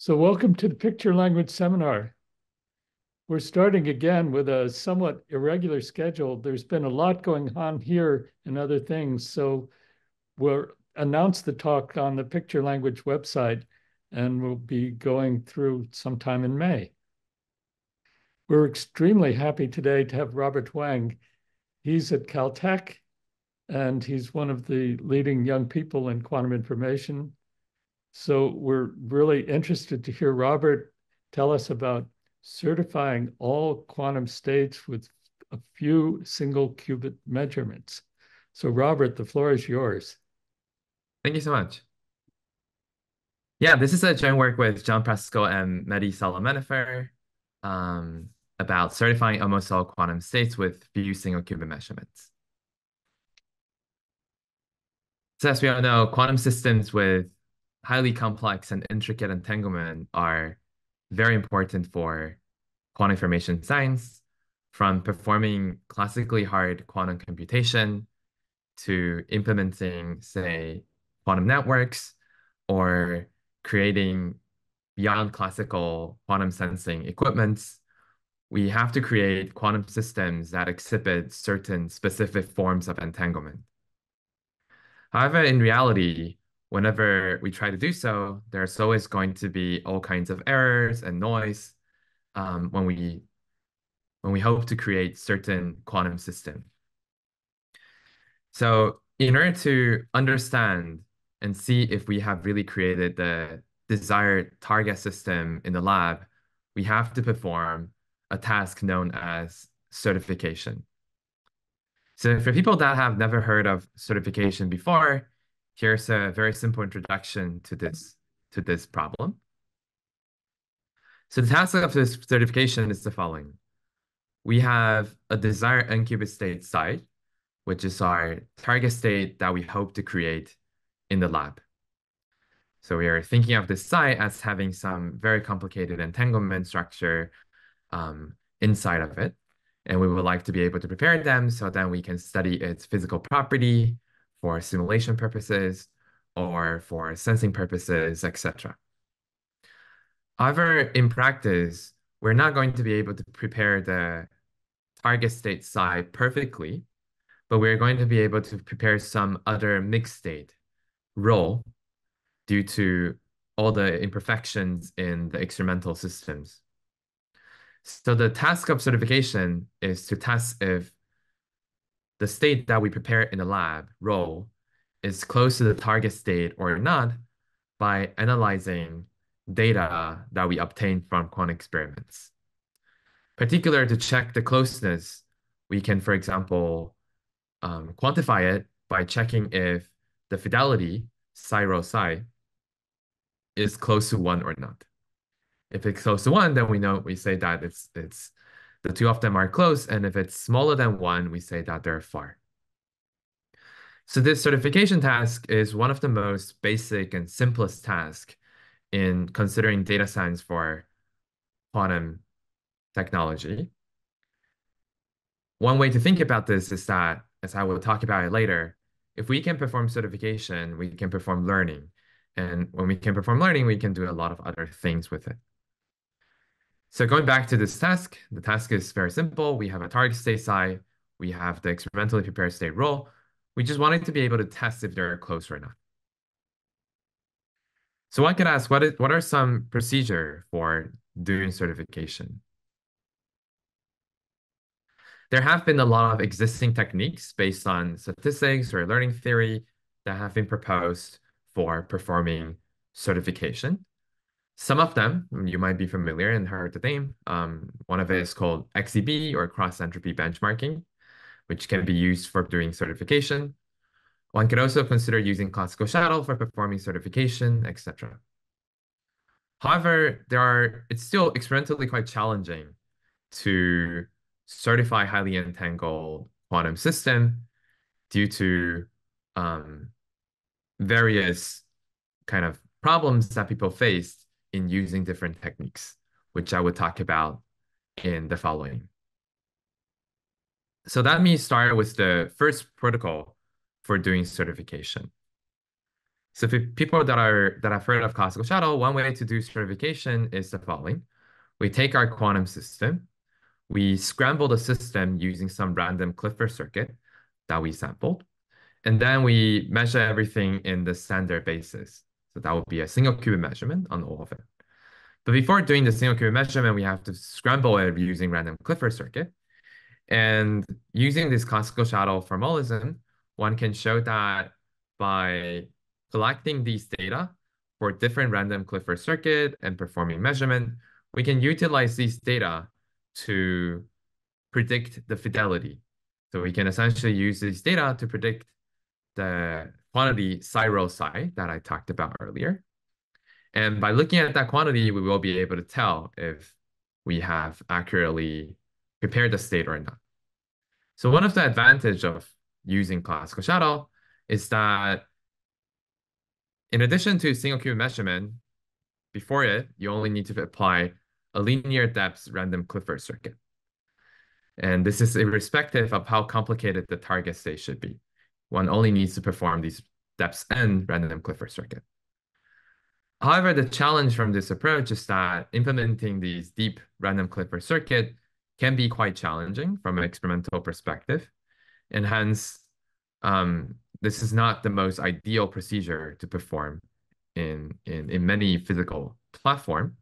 So welcome to the Picture Language Seminar. We're starting again with a somewhat irregular schedule. There's been a lot going on here and other things. So we'll announce the talk on the Picture Language website and we'll be going through sometime in May. We're extremely happy today to have Robert Huang. He's at Caltech and he's one of the leading young people in quantum information so we're really interested to hear Robert tell us about certifying all quantum states with a few single qubit measurements. So Robert, the floor is yours. Thank you so much. Yeah, this is a joint work with John Preskill and Mehdi Soleimanifar um, about certifying almost all quantum states with few single qubit measurements. So as we all know, quantum systems with highly complex and intricate entanglement are very important for quantum information science, from performing classically hard quantum computation to implementing, say, quantum networks or creating beyond classical quantum sensing equipments, we have to create quantum systems that exhibit certain specific forms of entanglement. However, in reality, whenever we try to do so, there's always going to be all kinds of errors and noise um, when we when we hope to create certain quantum system. So in order to understand and see if we have really created the desired target system in the lab, we have to perform a task known as certification. So for people that have never heard of certification before, Here's a very simple introduction to this, to this problem. So the task of this certification is the following. We have a desired n-qubit state psi, which is our target state that we hope to create in the lab. So we are thinking of this psi as having some very complicated entanglement structure um, inside of it. And we would like to be able to prepare them so then we can study its physical property, for simulation purposes or for sensing purposes, etc. However, in practice, we're not going to be able to prepare the target state psi perfectly, but we're going to be able to prepare some other mixed state rho due to all the imperfections in the experimental systems. So the task of certification is to test if the state that we prepare in the lab rho is close to the target state or not by analyzing data that we obtain from quantum experiments. Particular to check the closeness, we can, for example, um, quantify it by checking if the fidelity, psi rho psi, is close to one or not. If it's close to one, then we know we say that it's it's the two of them are close, and if it's smaller than one, we say that they're far. So this certification task is one of the most basic and simplest tasks in considering data science for quantum technology. One way to think about this is that, as I will talk about it later, if we can perform certification, we can perform learning. And when we can perform learning, we can do a lot of other things with it. So going back to this task, the task is very simple. We have a target state psi. We have the experimentally prepared state rho. We just wanted to be able to test if they're close or not. So one could ask, what, is, what are some procedure for doing certification? There have been a lot of existing techniques based on statistics or learning theory that have been proposed for performing certification. Some of them you might be familiar and heard the name. Um, one of it is called XEB or cross entropy benchmarking, which can be used for doing certification. One could also consider using classical shadow for performing certification, etc. However, there are it's still experimentally quite challenging to certify highly entangled quantum system due to um, various kind of problems that people face in using different techniques, which I would talk about in the following. So let me start with the first protocol for doing certification. So for people that are that have heard of classical shadow, one way to do certification is the following. We take our quantum system, we scramble the system using some random Clifford circuit that we sampled, and then we measure everything in the standard basis. So that would be a single qubit measurement on all of it. But before doing the single qubit measurement, we have to scramble it using random Clifford circuit. And using this classical shadow formalism, one can show that by collecting these data for different random Clifford circuit and performing measurement, we can utilize these data to predict the fidelity. So we can essentially use these data to predict the quantity psi rho psi that I talked about earlier. And by looking at that quantity, we will be able to tell if we have accurately prepared the state or not. So one of the advantage of using classical shadow is that in addition to single qubit measurement, before it, you only need to apply a linear depth random Clifford circuit. And this is irrespective of how complicated the target state should be. One only needs to perform these steps n random Clifford circuit. However, the challenge from this approach is that implementing these deep random Clifford circuit can be quite challenging from an experimental perspective. And hence, um, this is not the most ideal procedure to perform in, in, in many physical platform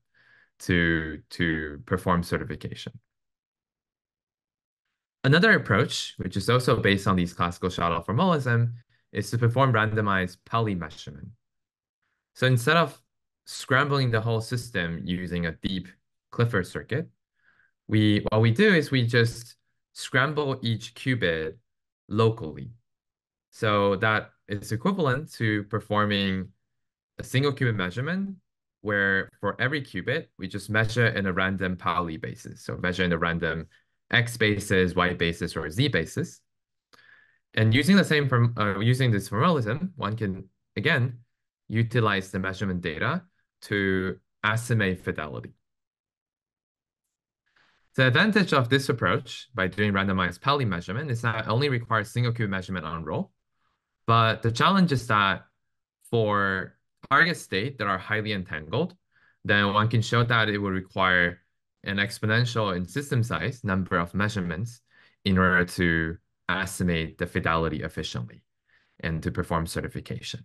to, to perform certification. Another approach, which is also based on these classical shadow formalism, is to perform randomized Pauli measurement. So instead of scrambling the whole system using a deep Clifford circuit, we what we do is we just scramble each qubit locally. So that is equivalent to performing a single qubit measurement where for every qubit, we just measure in a random Pauli basis. So measure in a random X basis, Y basis, or Z basis. And using the same from uh, using this formalism, one can again utilize the measurement data to estimate fidelity. The advantage of this approach by doing randomized Pauli measurement is that it only requires single qubit measurement on roll. But the challenge is that for target state that are highly entangled, then one can show that it will require an exponential in system size number of measurements in order to estimate the fidelity efficiently and to perform certification.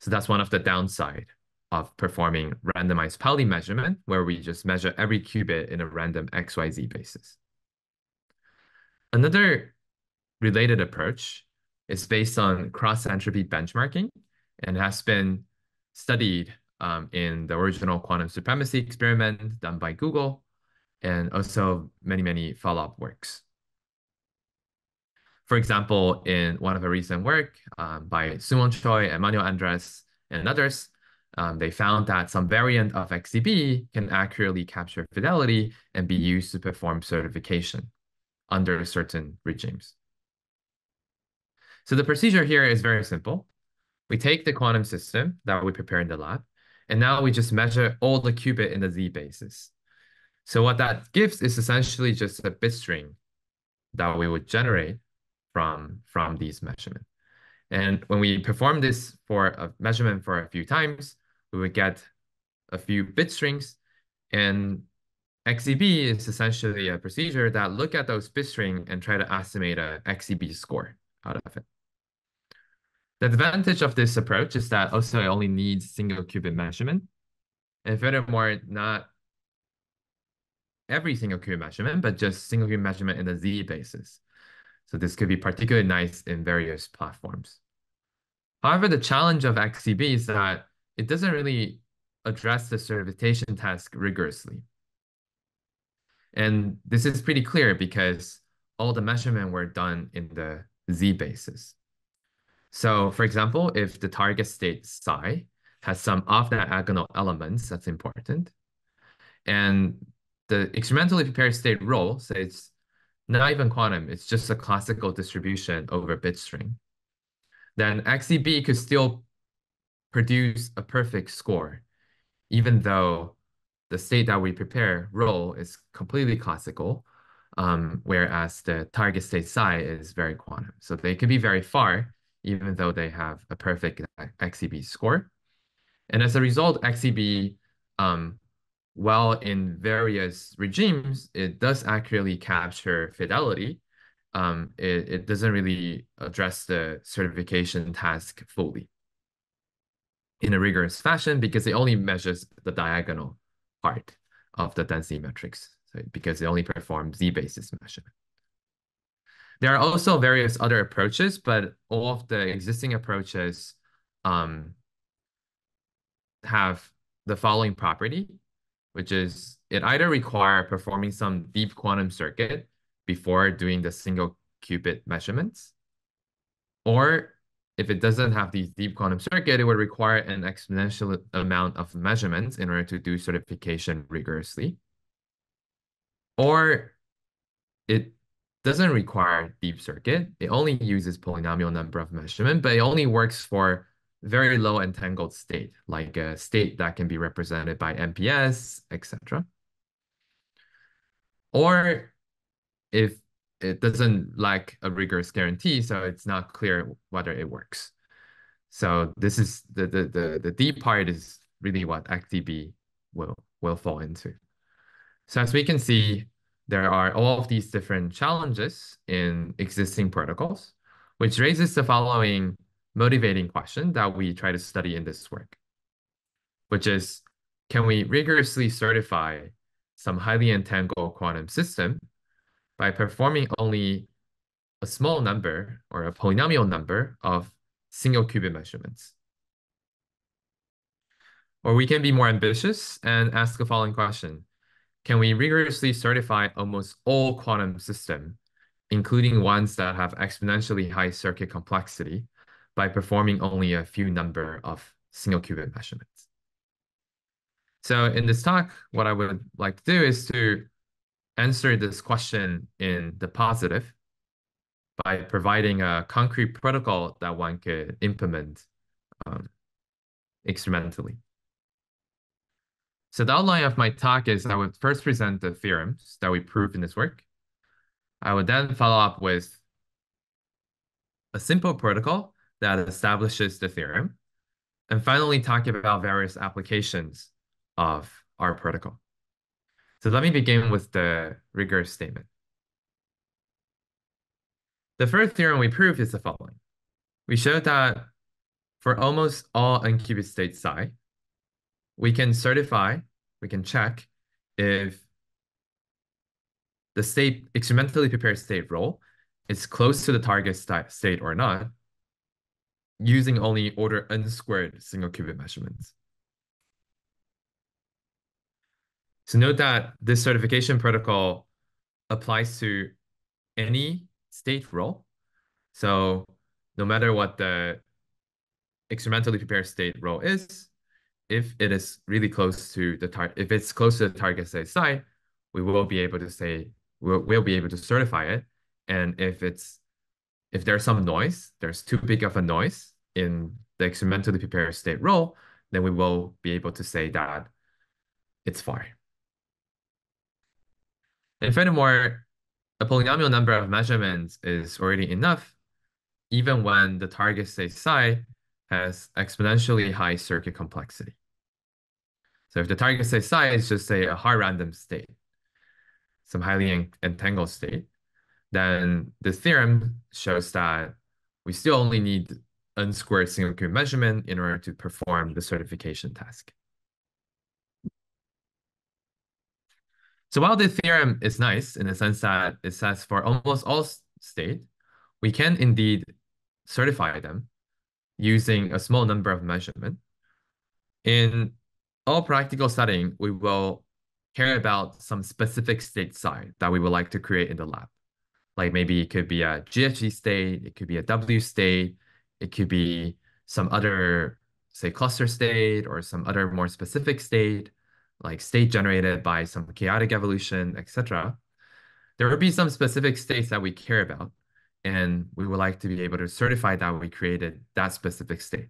So that's one of the downside of performing randomized Pauli measurement, where we just measure every qubit in a random XYZ basis. Another related approach is based on cross-entropy benchmarking and has been studied um, in the original quantum supremacy experiment done by Google and also many, many follow-up works. For example, in one of the recent work um, by Soonwon Choi, Emmanuel Endres, and others, um, they found that some variant of XEB can accurately capture fidelity and be used to perform certification under certain regimes. So the procedure here is very simple. We take the quantum system that we prepare in the lab, and now we just measure all the qubit in the Z basis. So what that gives is essentially just a bit string that we would generate from, from these measurements. And when we perform this for a measurement for a few times, we would get a few bit strings. And XEB is essentially a procedure that look at those bit string and try to estimate a XEB score out of it. The advantage of this approach is that also it only needs single qubit measurement. And furthermore, not every single qubit measurement, but just single qubit measurement in the Z basis. So this could be particularly nice in various platforms. However, the challenge of XEB is that it doesn't really address the certification task rigorously. And this is pretty clear because all the measurement were done in the Z basis. So for example, if the target state psi has some off-diagonal elements, that's important. And the experimentally prepared state rho says not even quantum, it's just a classical distribution over bit string. Then XEB could still produce a perfect score, even though the state that we prepare rho is completely classical, um, whereas the target state psi is very quantum. So they could be very far, even though they have a perfect XEB score. And as a result, XEB, um, while in various regimes, it does accurately capture fidelity, um, it, it doesn't really address the certification task fully in a rigorous fashion because it only measures the diagonal part of the density matrix so because it only performs z-basis measurement. There are also various other approaches, but all of the existing approaches um, have the following property, which is it either require performing some deep quantum circuit before doing the single qubit measurements, or if it doesn't have these deep quantum circuit, it would require an exponential amount of measurements in order to do certification rigorously. Or it doesn't require deep circuit. It only uses polynomial number of measurement, but it only works for very low entangled state, like a state that can be represented by MPS, etc. Or if it doesn't lack a rigorous guarantee, so it's not clear whether it works. So this is the the the, the deep part is really what XEB will will fall into. So as we can see, there are all of these different challenges in existing protocols, which raises the following motivating question that we try to study in this work, which is, can we rigorously certify some highly entangled quantum system by performing only a small number or a polynomial number of single qubit measurements. Or we can be more ambitious and ask the following question. Can we rigorously certify almost all quantum systems, including ones that have exponentially high circuit complexity, by performing only a few number of single qubit measurements? So in this talk, what I would like to do is to answer this question in the positive by providing a concrete protocol that one could implement um, experimentally. So the outline of my talk is I would first present the theorems that we prove in this work. I would then follow up with a simple protocol that establishes the theorem, and finally talk about various applications of our protocol. So let me begin with the rigorous statement. The first theorem we prove is the following. We showed that for almost all n-qubit state psi, we can certify, we can check if the state experimentally prepared state rho is close to the target state or not using only order n squared single qubit measurements. So note that this certification protocol applies to any state rho. So no matter what the experimentally prepared state rho is, if it is really close to the target, if it's close to the target state psi, we will be able to say, we'll, we'll be able to certify it. And if it's, if there's some noise, there's too big of a noise in the experimentally prepared state rho, then we will be able to say that it's far. And furthermore, a polynomial number of measurements is already enough, even when the target state psi has exponentially high circuit complexity. So if the target state is just say a hard random state, some highly entangled state, then the theorem shows that we still only need n squared single qubit measurement in order to perform the certification task. So while the theorem is nice in the sense that it says for almost all state, we can indeed certify them using a small number of measurement. In all practical setting, we will care about some specific state psi that we would like to create in the lab. Like maybe it could be a GHZ state, it could be a W state, it could be some other, say, cluster state or some other more specific state like state generated by some chaotic evolution, etc., there would be some specific states that we care about, and we would like to be able to certify that we created that specific state,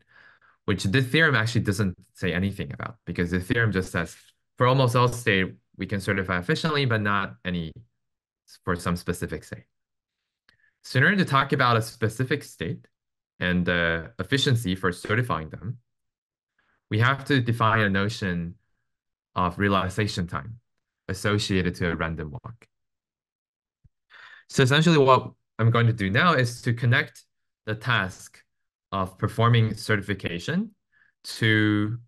which this theorem actually doesn't say anything about because the theorem just says for almost all state, we can certify efficiently, but not any for some specific state. So in order to talk about a specific state, and the efficiency for certifying them, we have to define a notion of relaxation time associated to a random walk. So essentially what I'm going to do now is to connect the task of performing certification to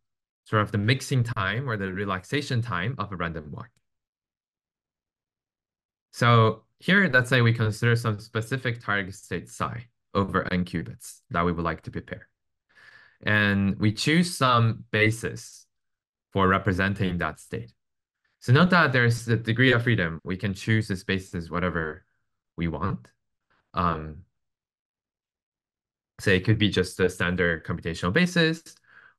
sort of the mixing time or the relaxation time of a random walk. So here, let's say we consider some specific target state psi over n qubits that we would like to prepare. And we choose some basis for representing that state. So note that there's a degree of freedom. We can choose this basis whatever we want. Um, say it could be just the standard computational basis,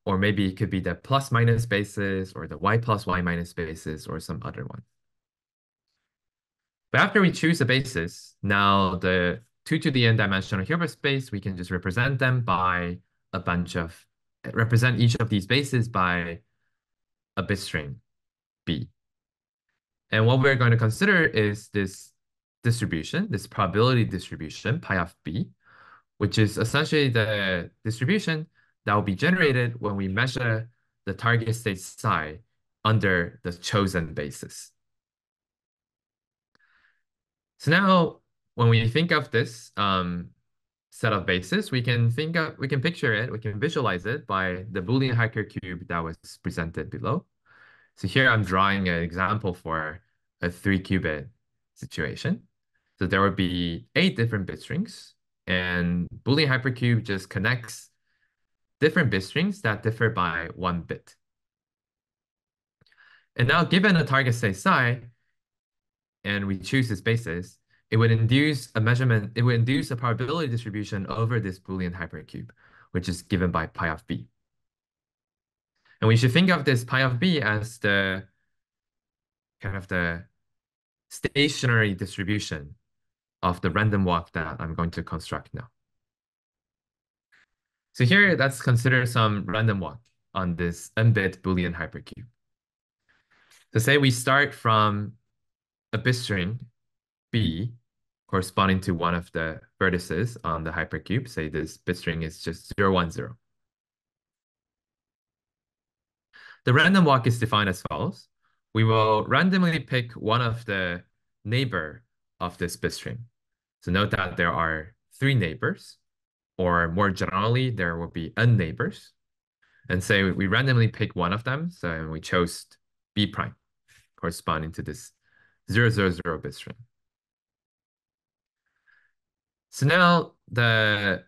or maybe it could be the plus minus basis or the y plus y minus basis or some other one. But after we choose a basis, now the 2 to the n dimensional Hilbert space, we can just represent them by a bunch of, represent each of these bases by a bit string b. And what we're going to consider is this distribution, this probability distribution, pi of b, which is essentially the distribution that will be generated when we measure the target state psi under the chosen basis. So now when we think of this um, set of bases, we can think of, we can picture it, we can visualize it by the Boolean hypercube that was presented below. So here I'm drawing an example for a three qubit situation. So there would be eight different bit strings and Boolean hypercube just connects different bit strings that differ by one bit. And now given a target state psi, and we choose this basis, it would induce a measurement, it would induce a probability distribution over this Boolean hypercube, which is given by pi of b. And we should think of this pi of b as the kind of the stationary distribution of the random walk that I'm going to construct now. So here, let's consider some random walk on this n-bit Boolean hypercube. So say we start from a bit string b corresponding to one of the vertices on the hypercube. Say this bit string is just 0, 1, 0. The random walk is defined as follows. We will randomly pick one of the neighbor of this bit string. So note that there are three neighbors, or more generally, there will be n neighbors. And say we randomly pick one of them, so we chose b prime, corresponding to this 000 bit string. So now the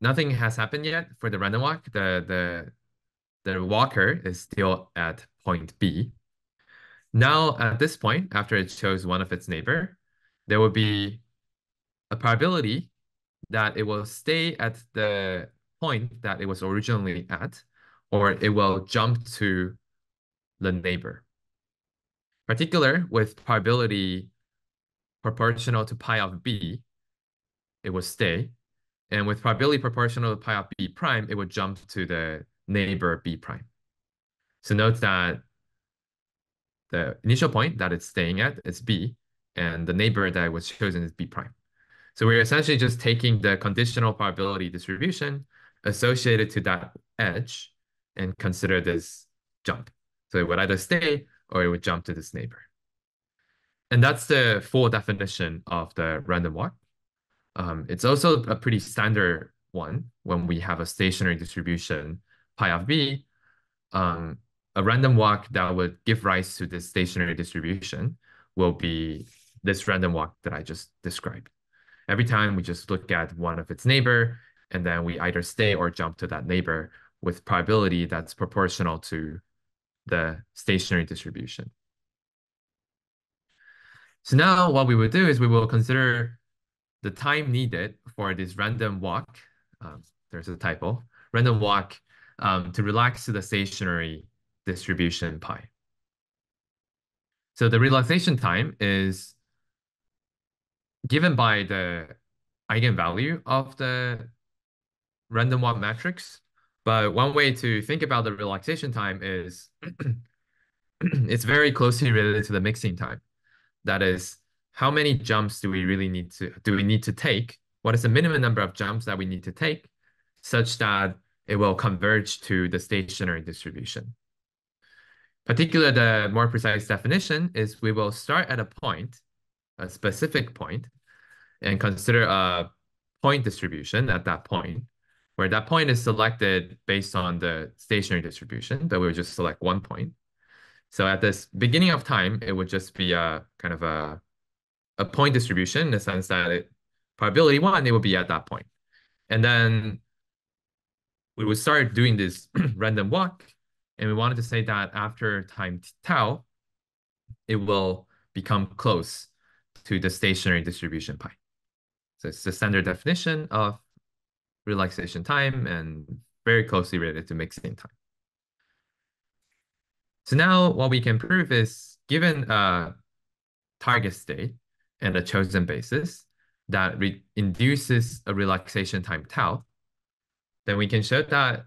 nothing has happened yet for the random walk. The the the walker is still at point B. Now at this point, after it chose one of its neighbor, there will be a probability that it will stay at the point that it was originally at, or it will jump to the neighbor. Particular with probability proportional to pi of b, it will stay. And with probability proportional to pi of b prime, it would jump to the neighbor b prime. So note that the initial point that it's staying at is b, and the neighbor that was chosen is b prime. So we're essentially just taking the conditional probability distribution associated to that edge and consider this jump. So it would either stay or it would jump to this neighbor. And that's the full definition of the random walk. Um, it's also a pretty standard one when we have a stationary distribution pi of b, um, a random walk that would give rise to this stationary distribution will be this random walk that I just described. Every time we just look at one of its neighbor, and then we either stay or jump to that neighbor with probability that's proportional to the stationary distribution. So now what we would do is we will consider the time needed for this random walk, um, there's a typo, random walk um, to relax to the stationary distribution pi. So the relaxation time is given by the eigenvalue of the random walk matrix. But one way to think about the relaxation time is it's very closely related to the mixing time. That is, how many jumps do we really need to do we need to take what is the minimum number of jumps that we need to take such that it will converge to the stationary distribution. Particular, the more precise definition is we will start at a point, a specific point, and consider a point distribution at that point, where that point is selected based on the stationary distribution, but we would just select one point. So at this beginning of time, it would just be a kind of a, a point distribution in the sense that it, probability one, it would be at that point. And then we would start doing this random walk, and we wanted to say that after time tau, it will become close to the stationary distribution pi. So it's the standard definition of relaxation time and very closely related to mixing time. So now what we can prove is given a target state and a chosen basis that induces a relaxation time tau, then we can show that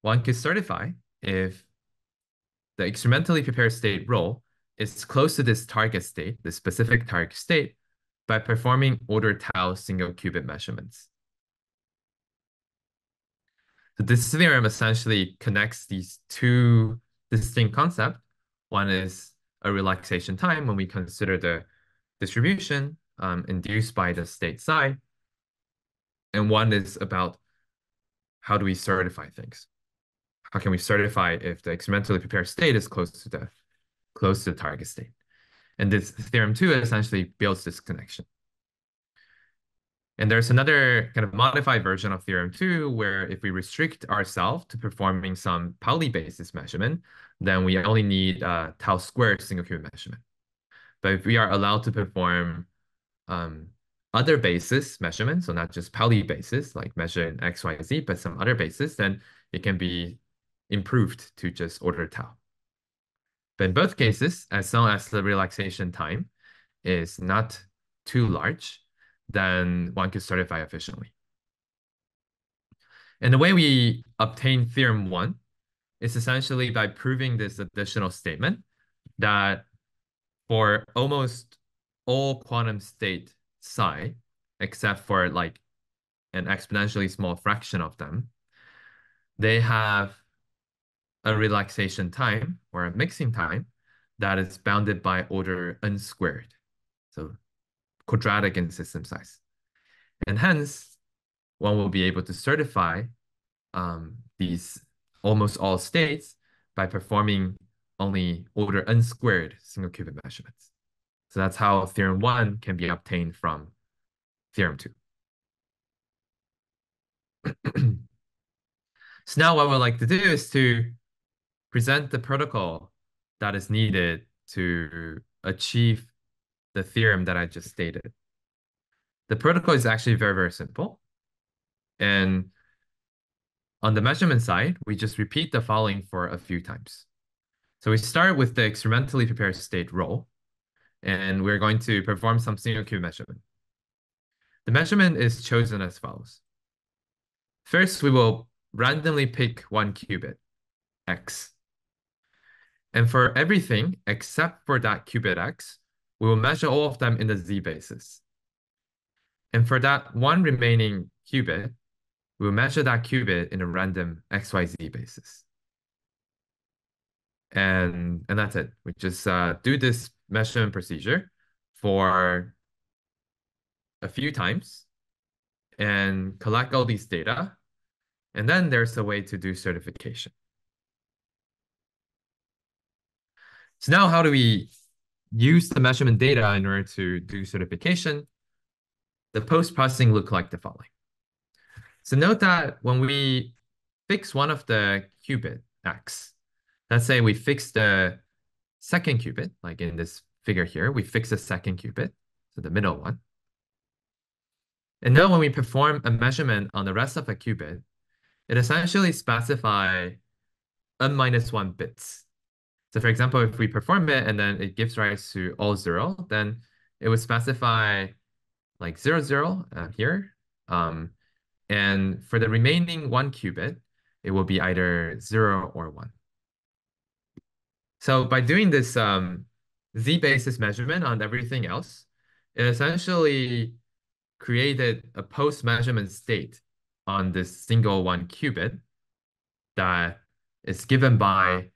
one could certify if the experimentally prepared state rho is close to this target state, the specific target state, by performing order tau single qubit measurements. So this theorem essentially connects these two distinct concepts. One is a relaxation time when we consider the distribution um, induced by the state psi, and one is about how do we certify things? How can we certify if the experimentally prepared state is close to the close to the target state? And this theorem two essentially builds this connection. And there's another kind of modified version of theorem two, where if we restrict ourselves to performing some Pauli basis measurement, then we only need uh, tau squared single qubit measurement. But if we are allowed to perform um, other basis measurements, so not just Pauli basis, like measure in X, Y, Z, but some other basis, then it can be improved to just order tau. But in both cases, as long as the relaxation time is not too large, then one could certify efficiently. And the way we obtain theorem one is essentially by proving this additional statement that for almost all quantum state psi, except for like an exponentially small fraction of them, they have a relaxation time or a mixing time that is bounded by order n squared. So quadratic in system size. And hence, one will be able to certify um, these almost all states by performing only order n squared single qubit measurements. So that's how theorem one can be obtained from theorem two. so now what we'd like to do is to present the protocol that is needed to achieve the theorem that I just stated. The protocol is actually very, very simple. And on the measurement side, we just repeat the following for a few times. So we start with the experimentally prepared state rho, and we're going to perform some single qubit measurement. The measurement is chosen as follows. First, we will randomly pick one qubit, x. And for everything except for that qubit x, we will measure all of them in the z basis. And for that one remaining qubit, we'll measure that qubit in a random XYZ basis. And, and that's it. We just uh, do this measurement procedure for a few times and collect all these data. And then there's a way to do certification. So now how do we use the measurement data in order to do certification? The post-processing look like the following. So note that when we fix one of the qubit x, let's say we fix the second qubit, like in this figure here, we fix the second qubit, so the middle one. And now when we perform a measurement on the rest of a qubit, it essentially specify n minus one bits so for example, if we perform it and then it gives rise to all zero, then it would specify like zero, zero uh, here. Um, and for the remaining one qubit, it will be either zero or one. So by doing this um, z-basis measurement on everything else, it essentially created a post-measurement state on this single one qubit that is given by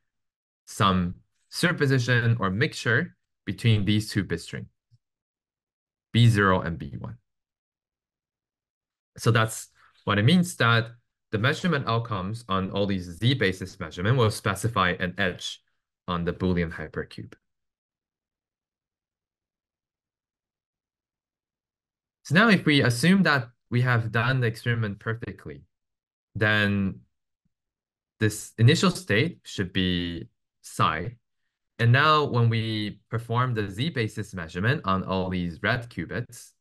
some superposition or mixture between these two bit strings, B0 and B1. So that's what it means that the measurement outcomes on all these Z basis measurement will specify an edge on the Boolean hypercube. So now if we assume that we have done the experiment perfectly, then this initial state should be psi. And now when we perform the Z basis measurement on all these red qubits,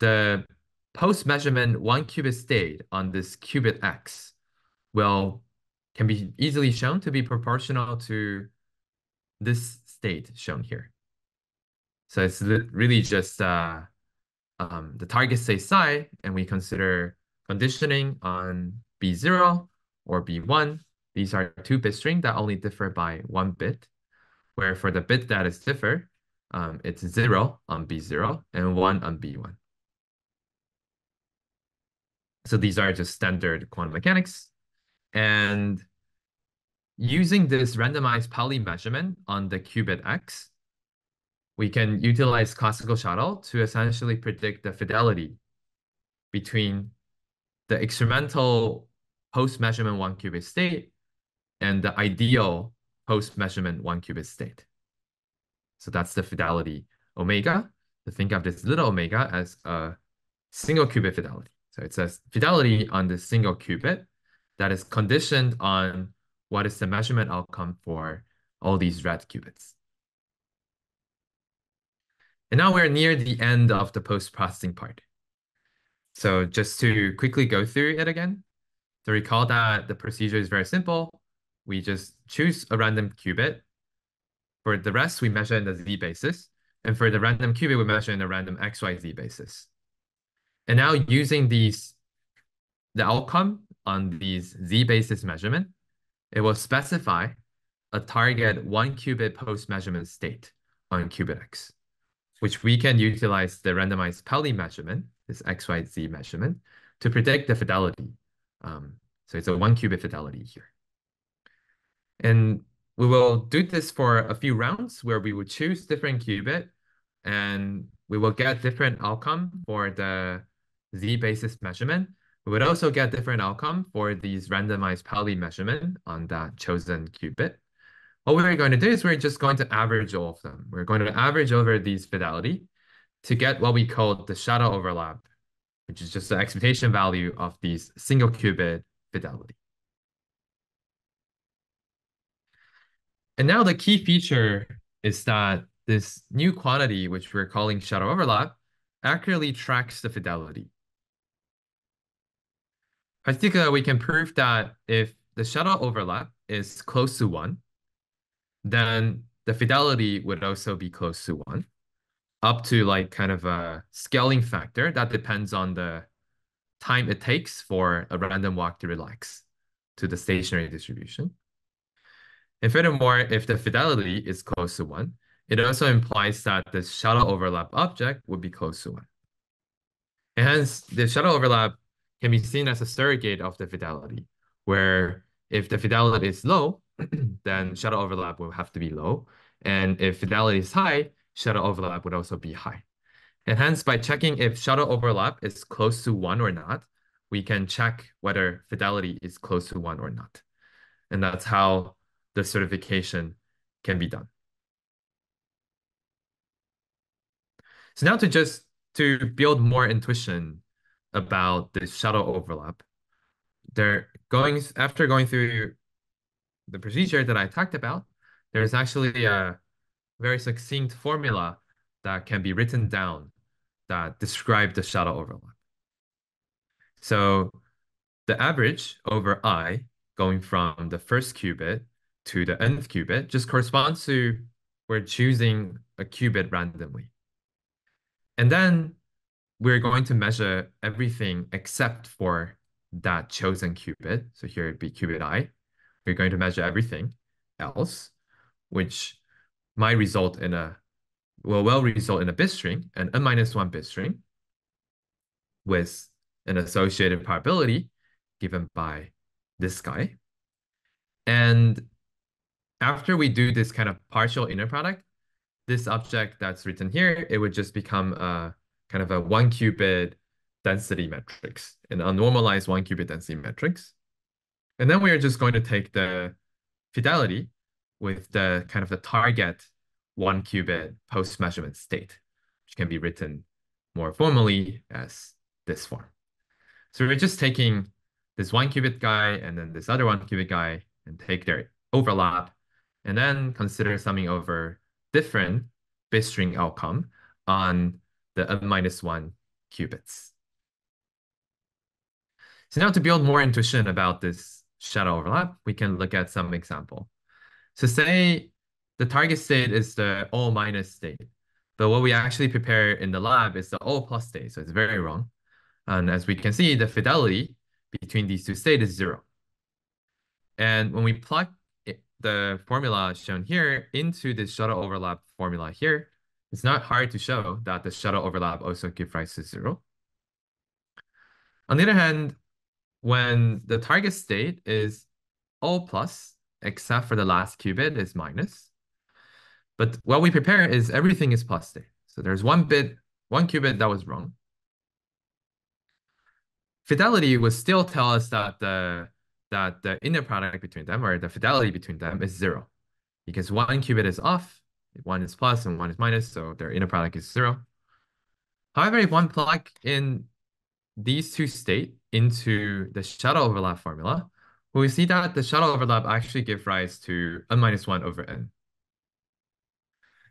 the post-measurement one qubit state on this qubit X will can be easily shown to be proportional to this state shown here. So it's really just uh, um, the target state psi, and we consider conditioning on B0 or B1. These are two bit string that only differ by one bit, where for the bit that is differ, um, it's zero on B0 and one on B1. So these are just standard quantum mechanics. And using this randomized Pauli measurement on the qubit X, we can utilize classical shadow to essentially predict the fidelity between the experimental post-measurement one qubit state and the ideal post-measurement one qubit state. So that's the fidelity omega. To think of this little omega as a single qubit fidelity. So it says fidelity on the single qubit that is conditioned on what is the measurement outcome for all these red qubits. And now we're near the end of the post-processing part. So just to quickly go through it again, to recall that the procedure is very simple. We just choose a random qubit. For the rest, we measure in the z basis. And for the random qubit, we measure in the random xyz basis. And now using these, the outcome on these z-basis measurement, it will specify a target one qubit post-measurement state on qubit X, which we can utilize the randomized Pauli measurement, this XYZ measurement, to predict the fidelity. Um, so it's a one qubit fidelity here. And we will do this for a few rounds where we would choose different qubit and we will get different outcome for the z-basis measurement, we would also get different outcome for these randomized Pauli measurement on that chosen qubit. What we're going to do is we're just going to average all of them. We're going to average over these fidelity to get what we call the shadow overlap, which is just the expectation value of these single qubit fidelity. And now the key feature is that this new quantity, which we're calling shadow overlap, accurately tracks the fidelity. Particularly, we can prove that if the shadow overlap is close to one, then the fidelity would also be close to one, up to like kind of a scaling factor that depends on the time it takes for a random walk to relax to the stationary distribution. And furthermore, if the fidelity is close to one, it also implies that the shadow overlap object would be close to one. And hence, the shadow overlap can be seen as a surrogate of the fidelity, where if the fidelity is low, then shadow overlap will have to be low. And if fidelity is high, shadow overlap would also be high. And hence, by checking if shadow overlap is close to one or not, we can check whether fidelity is close to one or not. And that's how the certification can be done. So now to just to build more intuition about the shadow overlap. They're going after going through the procedure that I talked about, there's actually a very succinct formula that can be written down that describe the shadow overlap. So the average over i going from the first qubit to the nth qubit just corresponds to we're choosing a qubit randomly. And then we're going to measure everything except for that chosen qubit. So here it'd be qubit i. We're going to measure everything else, which might result in a will well result in a bit string, an n minus one bit string with an associated probability given by this guy. And after we do this kind of partial inner product, this object that's written here, it would just become a kind of a one qubit density matrix, an unnormalized one qubit density matrix. And then we are just going to take the fidelity with the kind of the target one qubit post measurement state, which can be written more formally as this form. So we're just taking this one qubit guy and then this other one qubit guy and take their overlap and then consider summing over different bit string outcome on the n minus one qubits. So now to build more intuition about this shadow overlap, we can look at some example. So say the target state is the all minus state, but what we actually prepare in the lab is the all plus state, so it's very wrong. And as we can see, the fidelity between these two states is zero. And when we plug the formula shown here into the shadow overlap formula here, it's not hard to show that the shadow overlap also gives rise to zero. On the other hand, when the target state is all plus, except for the last qubit is minus. But what we prepare is everything is plus state. So there's one bit, one qubit that was wrong. Fidelity would still tell us that the that the inner product between them or the fidelity between them is zero because one qubit is off, one is plus and one is minus, so their inner product is zero. However, if one plug in these two state into the shadow overlap formula, we see that the shadow overlap actually gives rise to n minus one over n.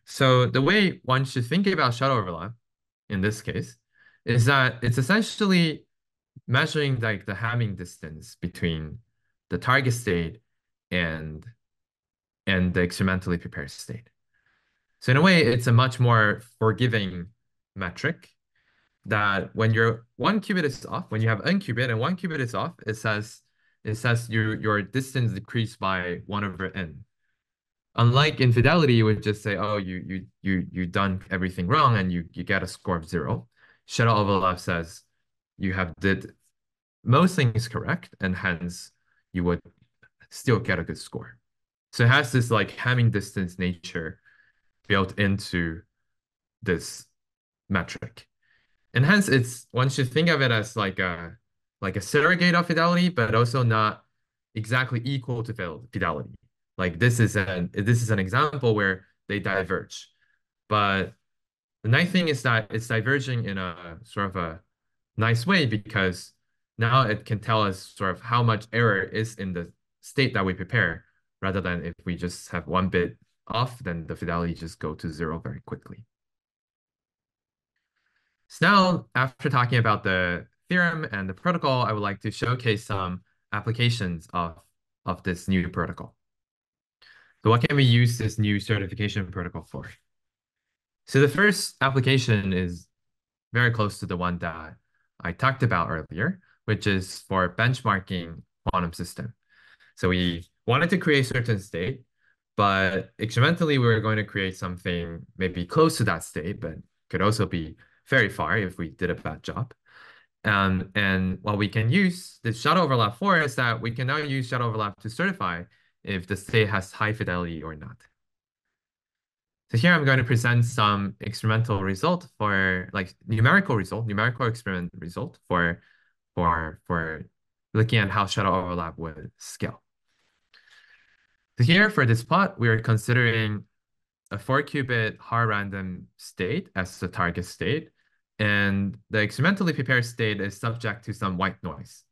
So the way one should think about shadow overlap in this case is that it's essentially measuring like the Hamming distance between the target state and and the experimentally prepared state. So in a way, it's a much more forgiving metric that when your one qubit is off, when you have n qubit and one qubit is off, it says it says your your distance decreased by one over n. Unlike infidelity, you would just say, oh, you you you you done everything wrong and you you get a score of zero. Shadow overlap says you have did most things correct and hence you would still get a good score. So it has this like Hamming distance nature built into this metric. And hence it's one should think of it as like a like a surrogate of fidelity, but also not exactly equal to fidelity. Like this is an this is an example where they diverge. But the nice thing is that it's diverging in a sort of a nice way because now it can tell us sort of how much error is in the state that we prepare, rather than if we just have one bit off, then the fidelity just go to zero very quickly. So now, after talking about the theorem and the protocol, I would like to showcase some applications of, of this new protocol. So what can we use this new certification protocol for? So the first application is very close to the one that I talked about earlier, which is for benchmarking quantum system. So we wanted to create certain state, but experimentally we were going to create something maybe close to that state, but could also be very far if we did a bad job. Um, and what we can use the shadow overlap for is that we can now use shadow overlap to certify if the state has high fidelity or not. So here I'm going to present some experimental result for like numerical result, numerical experiment result for for for looking at how shadow overlap would scale. So here for this plot, we are considering a four qubit Haar random state as the target state and the experimentally prepared state is subject to some white noise.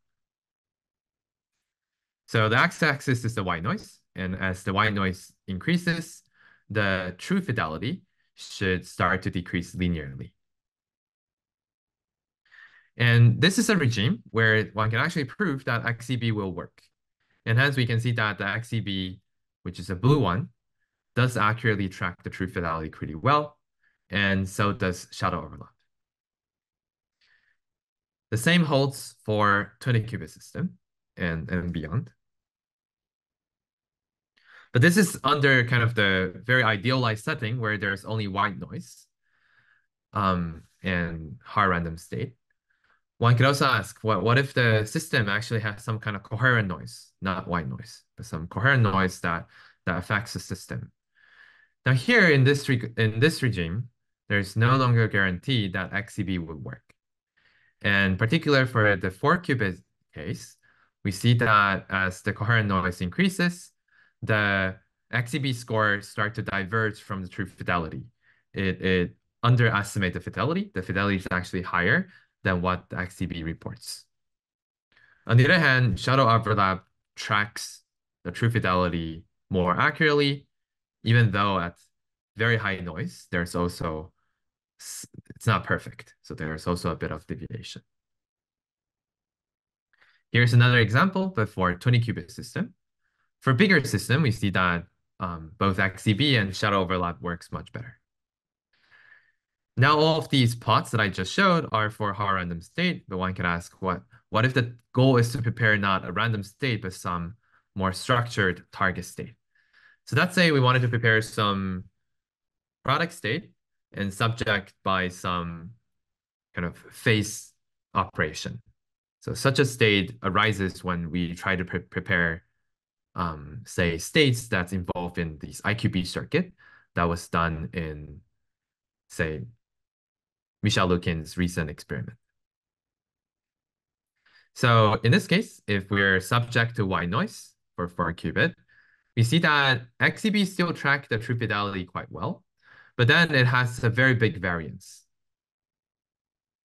So the x-axis is the white noise, and as the white noise increases, the true fidelity should start to decrease linearly. And this is a regime where one can actually prove that XEB will work. And hence we can see that the XEB, which is a blue one, does accurately track the true fidelity pretty well, and so does shadow overlap. The same holds for 20 qubit system and, and beyond. But this is under kind of the very idealized setting where there's only white noise um, and Haar random state. One could also ask, what, what if the system actually has some kind of coherent noise, not white noise, but some coherent noise that, that affects the system? Now here in this, in this regime, there's no longer guarantee that XEB would work. And particular for the four qubit case, we see that as the coherent noise increases, the XEB scores start to diverge from the true fidelity. It, it underestimates the fidelity. The fidelity is actually higher than what the XEB reports. On the other hand, shadow overlap tracks the true fidelity more accurately, even though at very high noise, there's also, it's not perfect. So there's also a bit of deviation. Here's another example, but for a 20 qubit system. For bigger system, we see that um, both XEB and shadow overlap works much better. Now, all of these plots that I just showed are for Haar random state, but one can ask, what, what if the goal is to prepare not a random state, but some more structured target state? So let's say we wanted to prepare some product state and subject by some kind of phase operation. So such a state arises when we try to pre prepare, um, say, states that's involved in these IQP circuit that was done in, say, Mikhail Lukin's recent experiment. So in this case, if we're subject to white noise for 4 qubit, we see that XEB still track the true fidelity quite well, but then it has a very big variance.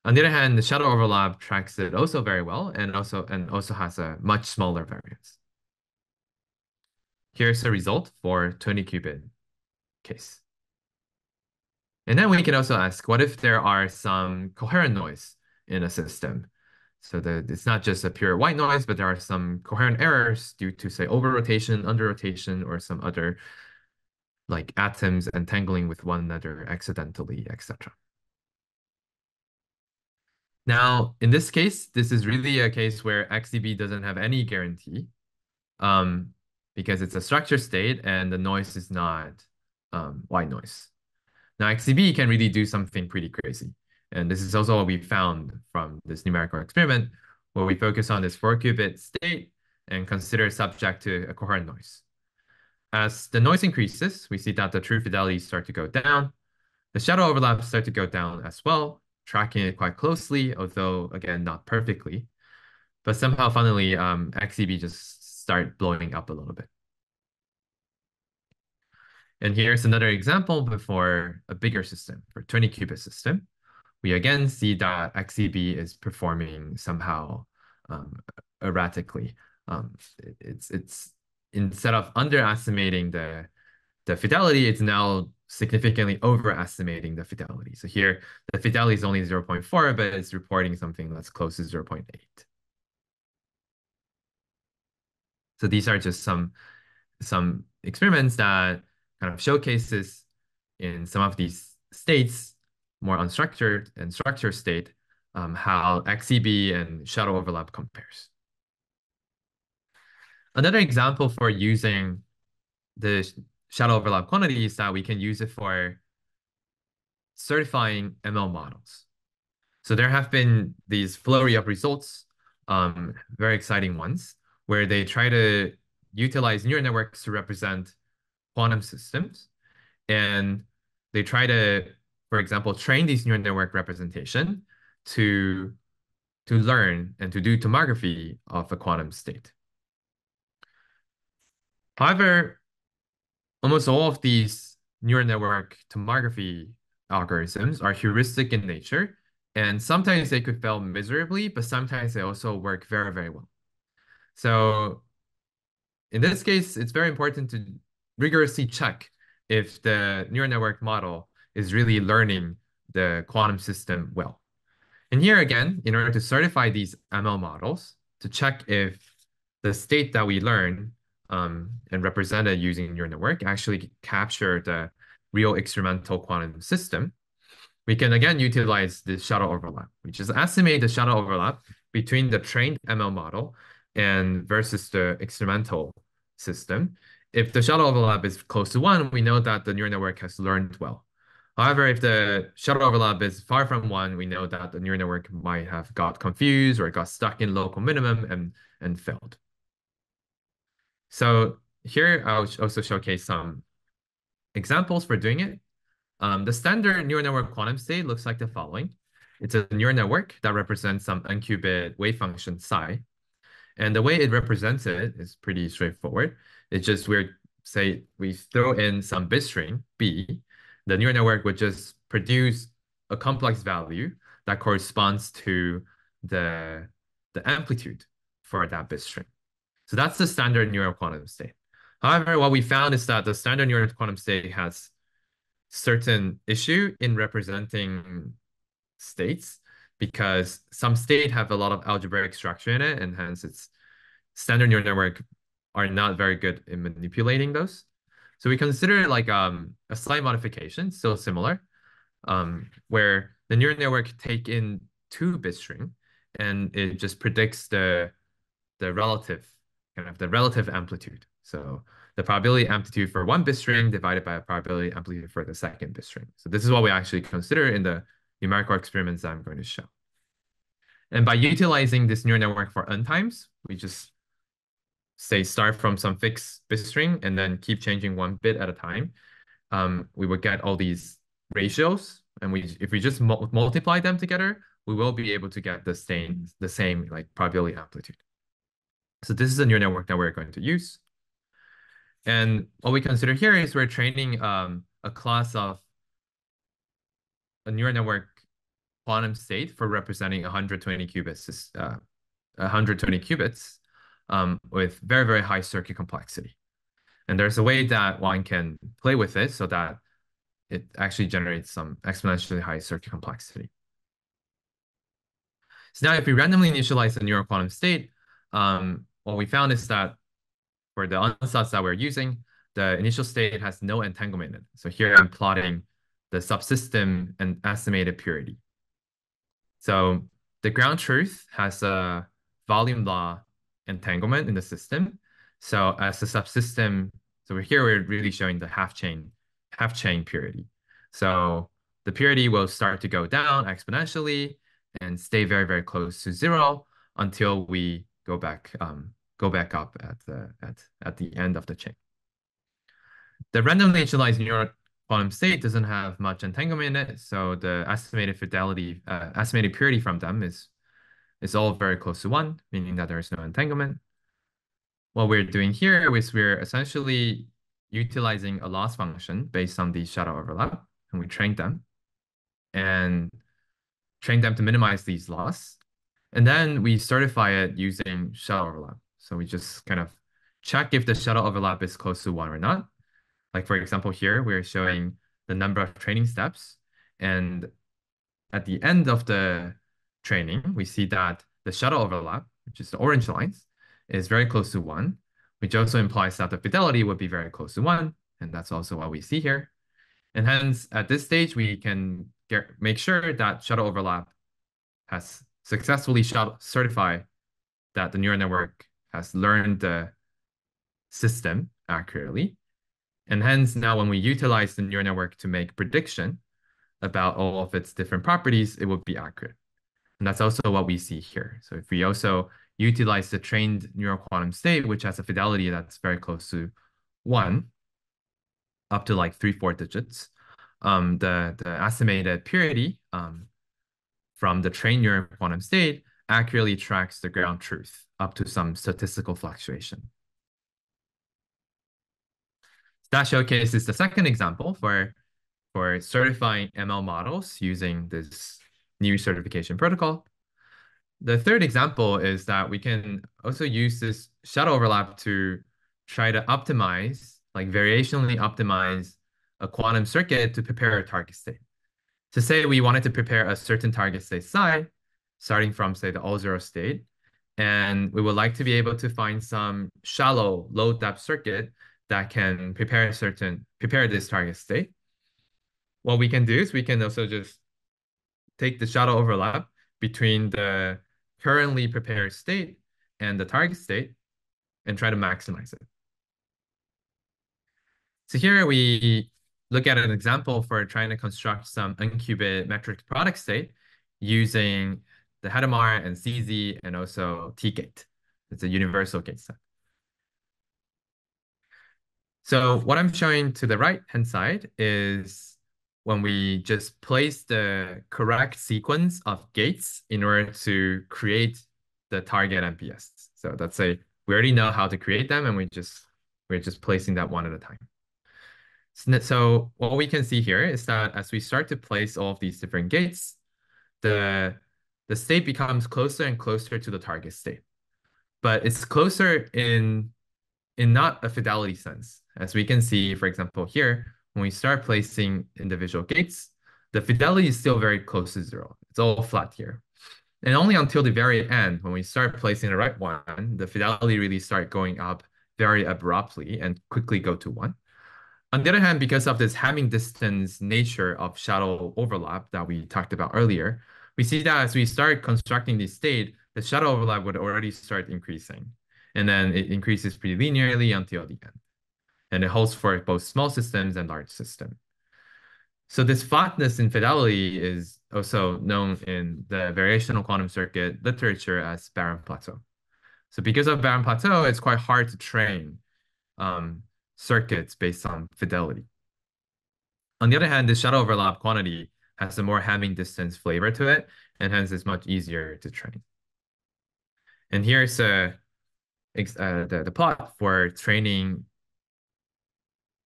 On the other hand, the shadow overlap tracks it also very well and also and also has a much smaller variance. Here's the result for 20 qubit case. And then we can also ask, what if there are some coherent noise in a system? So that it's not just a pure white noise, but there are some coherent errors due to say over rotation, under rotation, or some other like atoms entangling with one another accidentally, etc. Now, in this case, this is really a case where XEB doesn't have any guarantee um, because it's a structure state and the noise is not um, white noise. Now, XEB can really do something pretty crazy. And this is also what we found from this numerical experiment, where we focus on this four qubit state and consider subject to a coherent noise. As the noise increases, we see that the true fidelities start to go down. The shadow overlaps start to go down as well, tracking it quite closely, although again, not perfectly. But somehow, funnily, um, XEB just start blowing up a little bit. And here's another example, before a bigger system, for 20 qubit system. We again see that XEB is performing somehow um, erratically. Um, it's it's instead of underestimating the the fidelity, it's now significantly overestimating the fidelity. So here, the fidelity is only 0.4, but it's reporting something that's close to 0.8. So these are just some, some experiments that kind of showcases in some of these states, more unstructured and structured state, um, how XEB and shadow overlap compares. Another example for using the shadow overlap quantities that we can use it for certifying ML models. So there have been these flurry of results, um, very exciting ones, where they try to utilize neural networks to represent quantum systems. And they try to, for example, train these neural network representation to, to learn and to do tomography of a quantum state. However, almost all of these neural network tomography algorithms are heuristic in nature, and sometimes they could fail miserably, but sometimes they also work very, very well. So in this case, it's very important to rigorously check if the neural network model is really learning the quantum system well. And here again, in order to certify these ML models, to check if the state that we learn um, and represented using neural network actually capture the real experimental quantum system, we can again utilize the shadow overlap. We just estimate the shadow overlap between the trained ML model and versus the experimental system. If the shadow overlap is close to one, we know that the neural network has learned well. However, if the shadow overlap is far from one, we know that the neural network might have got confused or got stuck in local minimum and, and failed. So here I'll also showcase some examples for doing it. Um, the standard neural network quantum state looks like the following. It's a neural network that represents some n-qubit wave function psi. And the way it represents it is pretty straightforward. It's just we're say we throw in some bit string b, the neural network would just produce a complex value that corresponds to the, the amplitude for that bit string. So that's the standard neural quantum state. However, what we found is that the standard neural quantum state has certain issue in representing states because some state have a lot of algebraic structure in it and hence its standard neural network are not very good in manipulating those. So we consider it like um, a slight modification, still similar, um, where the neural network take in two bit string and it just predicts the the relative kind of the relative amplitude. So the probability amplitude for one bit string divided by a probability amplitude for the second bit string. So this is what we actually consider in the numerical experiments I'm going to show. And by utilizing this neural network for n times, we just say start from some fixed bit string and then keep changing one bit at a time. Um, we would get all these ratios, and we if we just mu multiply them together, we will be able to get the same the same like probability amplitude. So this is a neural network that we're going to use. And what we consider here is we're training um, a class of a neural network quantum state for representing 120 qubits, uh, 120 qubits um, with very, very high circuit complexity. And there's a way that one can play with it so that it actually generates some exponentially high circuit complexity. So now if we randomly initialize the neural quantum state, um, what we found is that for the ansatz that we're using, the initial state has no entanglement in it. So here I'm plotting the subsystem and estimated purity. So the ground truth has a volume law entanglement in the system. So as a subsystem, so we're here we're really showing the half chain, half chain purity. So the purity will start to go down exponentially and stay very, very close to zero until we go back um, go back up at the at at the end of the chain. The randomly initialized neural quantum state doesn't have much entanglement in it, so the estimated fidelity, uh, estimated purity from them is is all very close to one, meaning that there is no entanglement. What we're doing here is we're essentially utilizing a loss function based on the shadow overlap, and we train them and train them to minimize these loss. And then we certify it using shadow overlap. So we just kind of check if the shadow overlap is close to one or not. Like for example, here we're showing the number of training steps. And at the end of the training, we see that the shadow overlap, which is the orange lines, is very close to one, which also implies that the fidelity would be very close to one. And that's also what we see here. And hence, at this stage, we can get, make sure that shadow overlap has successfully certified that the neural network has learned the system accurately. And hence now when we utilize the neural network to make prediction about all of its different properties, it would be accurate. And that's also what we see here. So if we also utilize the trained neural quantum state, which has a fidelity that's very close to one, up to like three, four digits, um, the, the estimated purity um, from the trained neural quantum state accurately tracks the ground truth up to some statistical fluctuation. That showcases the second example for, for certifying ML models using this new certification protocol. The third example is that we can also use this shadow overlap to try to optimize, like variationally optimize a quantum circuit to prepare a target state. To say we wanted to prepare a certain target state psi, starting from say the all zero state, and we would like to be able to find some shallow low depth circuit that can prepare a certain prepare this target state. What we can do is we can also just take the shadow overlap between the currently prepared state and the target state and try to maximize it. So here we look at an example for trying to construct some n-qubit matrix product state using the Hadamard and CZ and also T-gate. It's a universal gate set. So what I'm showing to the right-hand side is when we just place the correct sequence of gates in order to create the target MPS. So let's say we already know how to create them and we just we're just placing that one at a time. So, so what we can see here is that as we start to place all of these different gates, the the state becomes closer and closer to the target state. But it's closer in in not a fidelity sense. As we can see, for example, here, when we start placing individual gates, the fidelity is still very close to zero. It's all flat here. And only until the very end, when we start placing the right one, the fidelity really start going up very abruptly and quickly go to one. On the other hand, because of this Hamming distance nature of shadow overlap that we talked about earlier, we see that as we start constructing this state, the shadow overlap would already start increasing. And then it increases pretty linearly until the end. And it holds for both small systems and large systems. So this flatness in fidelity is also known in the variational quantum circuit literature as barren plateau. So because of barren plateau, it's quite hard to train um, circuits based on fidelity. On the other hand, the shadow overlap quantity has a more Hamming distance flavor to it, and hence it's much easier to train. And here's a, uh, the, the plot for training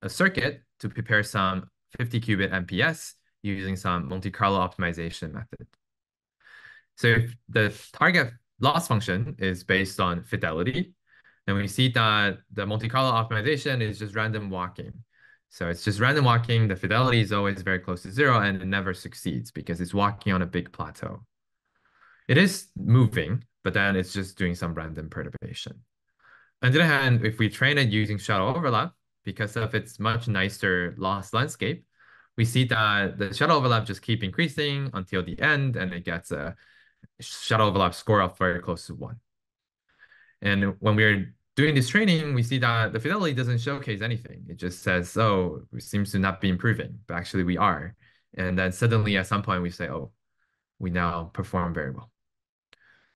a circuit to prepare some 50 qubit MPS using some Monte Carlo optimization method. So if the target loss function is based on fidelity, then we see that the Monte Carlo optimization is just random walking. So it's just random walking. The fidelity is always very close to zero and it never succeeds because it's walking on a big plateau. It is moving, but then it's just doing some random perturbation. On the other hand, if we train it using shadow overlap, because of its much nicer loss landscape, we see that the shadow overlap just keep increasing until the end, and it gets a shadow overlap score of very close to one. And when we're doing this training, we see that the fidelity doesn't showcase anything. It just says, oh, it seems to not be improving, but actually we are. And then suddenly at some point we say, oh, we now perform very well.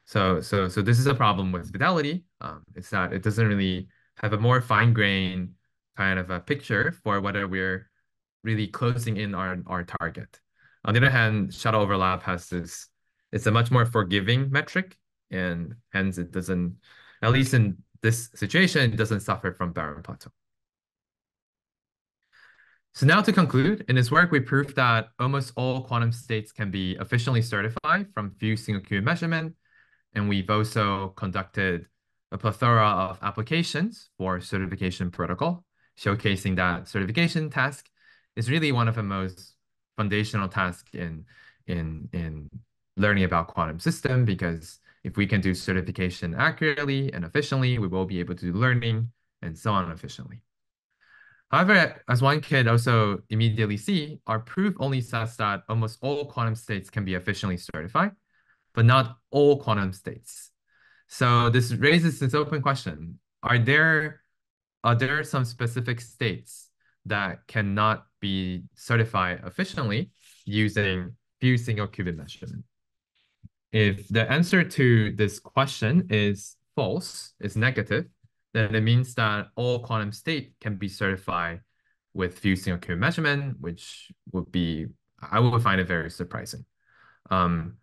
So, so, so this is a problem with fidelity. Um, it's that it doesn't really have a more fine grained kind of a picture for whether we're really closing in on our target. On the other hand, shadow overlap has this, it's a much more forgiving metric, and hence it doesn't, at least in this situation, it doesn't suffer from barren plateau. So now to conclude, in this work, we proved that almost all quantum states can be efficiently certified from few single qubit measurement. And we've also conducted a plethora of applications for certification protocol showcasing that certification task is really one of the most foundational tasks in in in learning about quantum system because if we can do certification accurately and efficiently, we will be able to do learning and so on efficiently. However, as one could also immediately see, our proof only says that almost all quantum states can be efficiently certified, but not all quantum states. So this raises this open question. Are there are there some specific states that cannot be certified efficiently using few single qubit measurement? If the answer to this question is false, is negative, then it means that all quantum state can be certified with few single qubit measurement, which would be, I would find it very surprising. Um,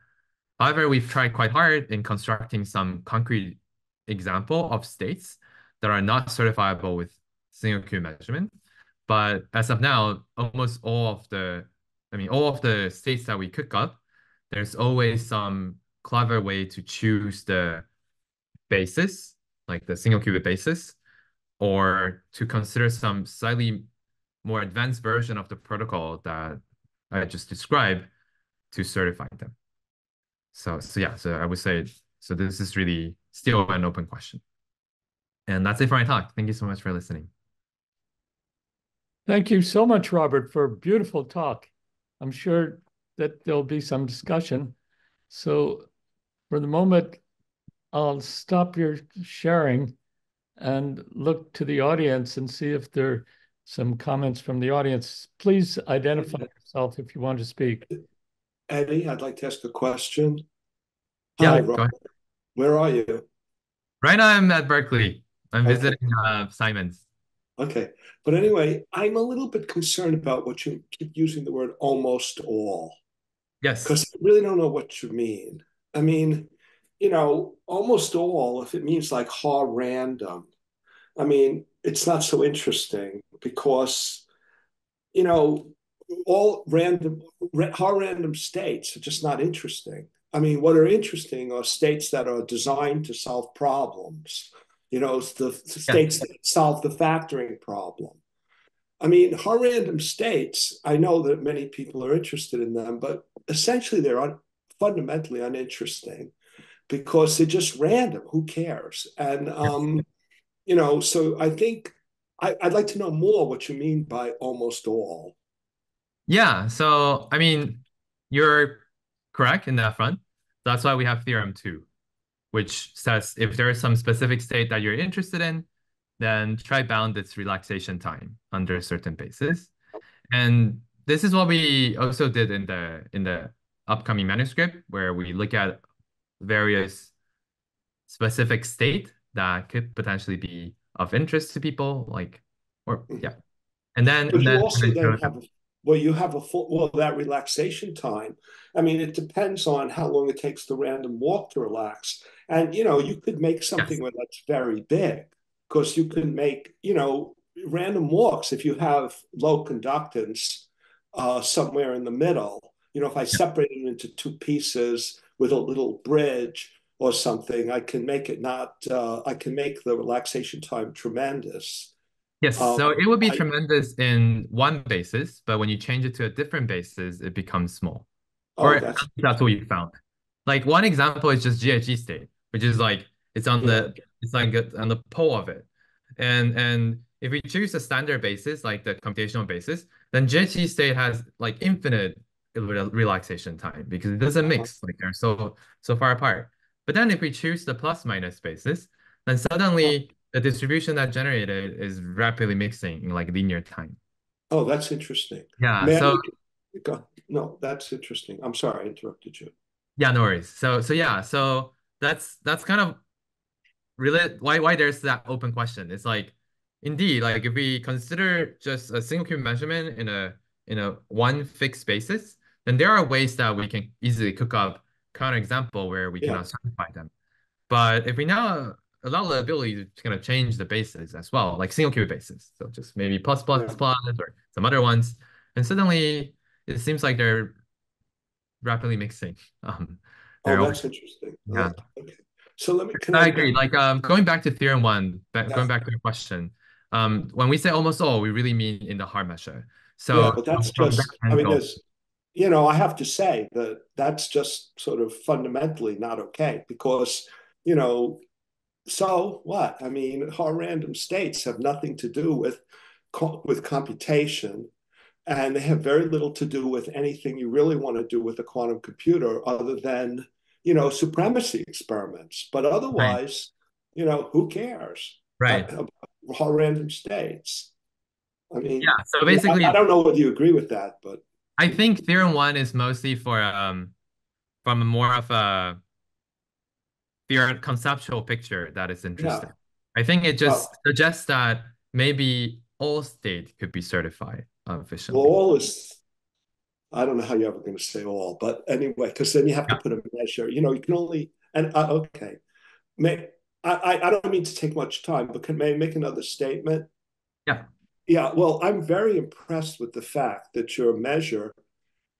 however, we've tried quite hard in constructing some concrete example of states that are not certifiable with single qubit measurement. But as of now, almost all of the, I mean, all of the states that we cook up, there's always some clever way to choose the basis, like the single qubit basis, or to consider some slightly more advanced version of the protocol that I just described to certify them. So, so yeah, so I would say, so this is really still an open question. And that's it for my talk. Thank you so much for listening. Thank you so much, Robert, for a beautiful talk. I'm sure that there'll be some discussion. So for the moment, I'll stop your sharing and look to the audience and see if there are some comments from the audience. Please identify yourself if you want to speak. Eddie, I'd like to ask a question. Yeah, Hi, go. Robert. Where are you? Right now I'm at Berkeley. I'm Okay. visiting uh, Simons. Okay. But anyway, I'm a little bit concerned about what you keep using the word almost all, Yes. because I really don't know what you mean. I mean, you know, almost all, if it means like Haar random, I mean, it's not so interesting because, you know, all random, Haar random states are just not interesting. I mean, what are interesting are states that are designed to solve problems. You know, the, the states that solve the factoring problem. I mean, Haar random states, I know that many people are interested in them, but essentially they're un- fundamentally uninteresting because they're just random. Who cares? And, um, you know, so I think I, I'd like to know more what you mean by almost all. Yeah, so I mean, you're correct in that front. That's why we have theorem two, which says if there is some specific state that you're interested in, then try bound its relaxation time under a certain basis. And this is what we also did in the in the upcoming manuscript, where we look at various specific state that could potentially be of interest to people, like or yeah. And then But and you then, also then then have, a- well, you have a full, well, that relaxation time. I mean, it depends on how long it takes the random walk to relax. And, you know, you could make something where that's very big because you can make, you know, random walks if you have low conductance uh, somewhere in the middle. You know, if I separate it into two pieces with a little bridge or something, I can make it not, uh, I can make the relaxation time tremendous. Yes, Um, so it would be I- tremendous in one basis, but when you change it to a different basis, it becomes small. Oh, Or that's that's what you found. Like one example is just GHZ state, which is like it's on the it's like on the pole of it. And and if we choose a standard basis, like the computational basis, then GHZ state has like infinite relaxation time because it doesn't mix, uh-huh. like they're so so far apart. But then if we choose the plus minus basis, then suddenly the distribution that generated is rapidly mixing in like linear time. Oh, that's interesting. Yeah, May so no, that's interesting. I'm sorry I interrupted you. yeah, no worries. So so yeah, so that's that's kind of really why why there's that open question. It's like indeed, like if we consider just a single qubit measurement in a in a one fixed basis, then there are ways that we can easily cook up counterexample where we Yeah. cannot satisfy them. But if we now allow the ability to kind of change the basis as well, like single qubit basis, so just maybe plus plus Yeah. plus or some other ones, and suddenly it seems like they're rapidly mixing. Um, Oh, that's interesting. Yeah. Okay. So let me, can I agree. Like um, going back to theorem one, back, going back to your question, um, when we say almost all, we really mean in the Haar measure. So Yeah, but that's just, that I mean, there's, you know, I have to say that that's just sort of fundamentally not okay because, you know, so what? I mean, Haar random states have nothing to do with with computation, and they have very little to do with anything you really want to do with a quantum computer other than, you know, supremacy experiments. But otherwise, you know, who cares? right. Uh, about random states. I mean, Yeah. So basically, I, don't know whether you agree with that, but I think theorem one is mostly for um from a more of a theorem conceptual picture that is interesting. I think it just suggests that maybe all state could be certified efficiently. well, all is. I don't know how you're ever going to say all, but anyway, because then you have to put a measure. You know, you can only and uh, okay, may I, I I don't mean to take much time, but can may I make another statement? Yeah. Yeah. Well, I'm very impressed with the fact that your measure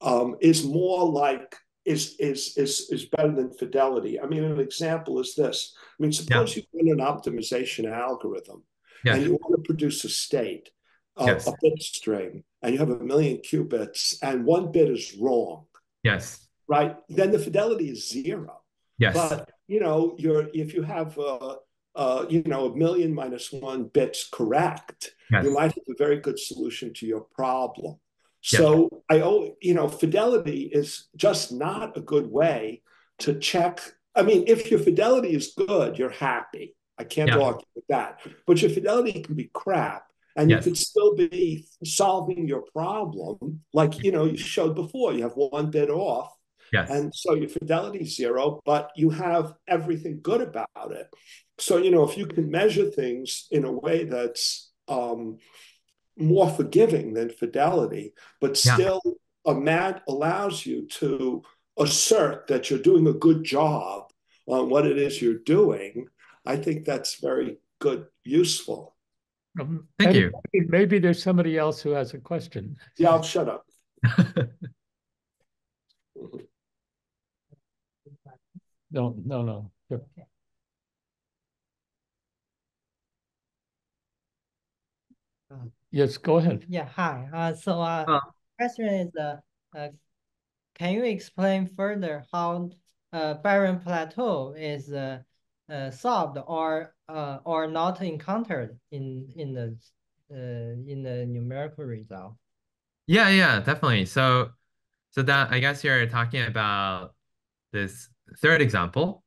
um, is more like is is is is better than fidelity. I mean, an example is this. I mean, suppose you run an optimization algorithm Yeah. and you want to produce a state, a, Yes. a bit string, and you have a million qubits, and one bit is wrong, Yes. right? Then the fidelity is zero. Yes. But you know, you're if you have uh, uh, you know a million minus one bits correct, Yes. you might have a very good solution to your problem. So I oh you know fidelity is just not a good way to check. I mean, if your fidelity is good, you're happy. I can't Yeah. argue with that. But your fidelity can be crap, and Yes. you could still be solving your problem. Like, you could still be solving your problem. Like, you know, you showed before, you have one bit off. Yes. And so your fidelity is zero, but you have everything good about it. So, you know, if you can measure things in a way that's um, more forgiving than fidelity, but still yeah. mad allows you to assert that you're doing a good job on what it is you're doing, I think that's very good, useful. Um, Thank you. Maybe, maybe there's somebody else who has a question. Yeah, I'll shut up. no, no, no. Okay. Yes, go ahead. Yeah, hi. Uh, so uh, uh, question is, uh, uh, can you explain further how uh, barren plateau is uh, uh, solved or uh, or not encountered in in the uh, in the numerical result? Yeah, yeah, definitely. So, so that I guess you're talking about this third example.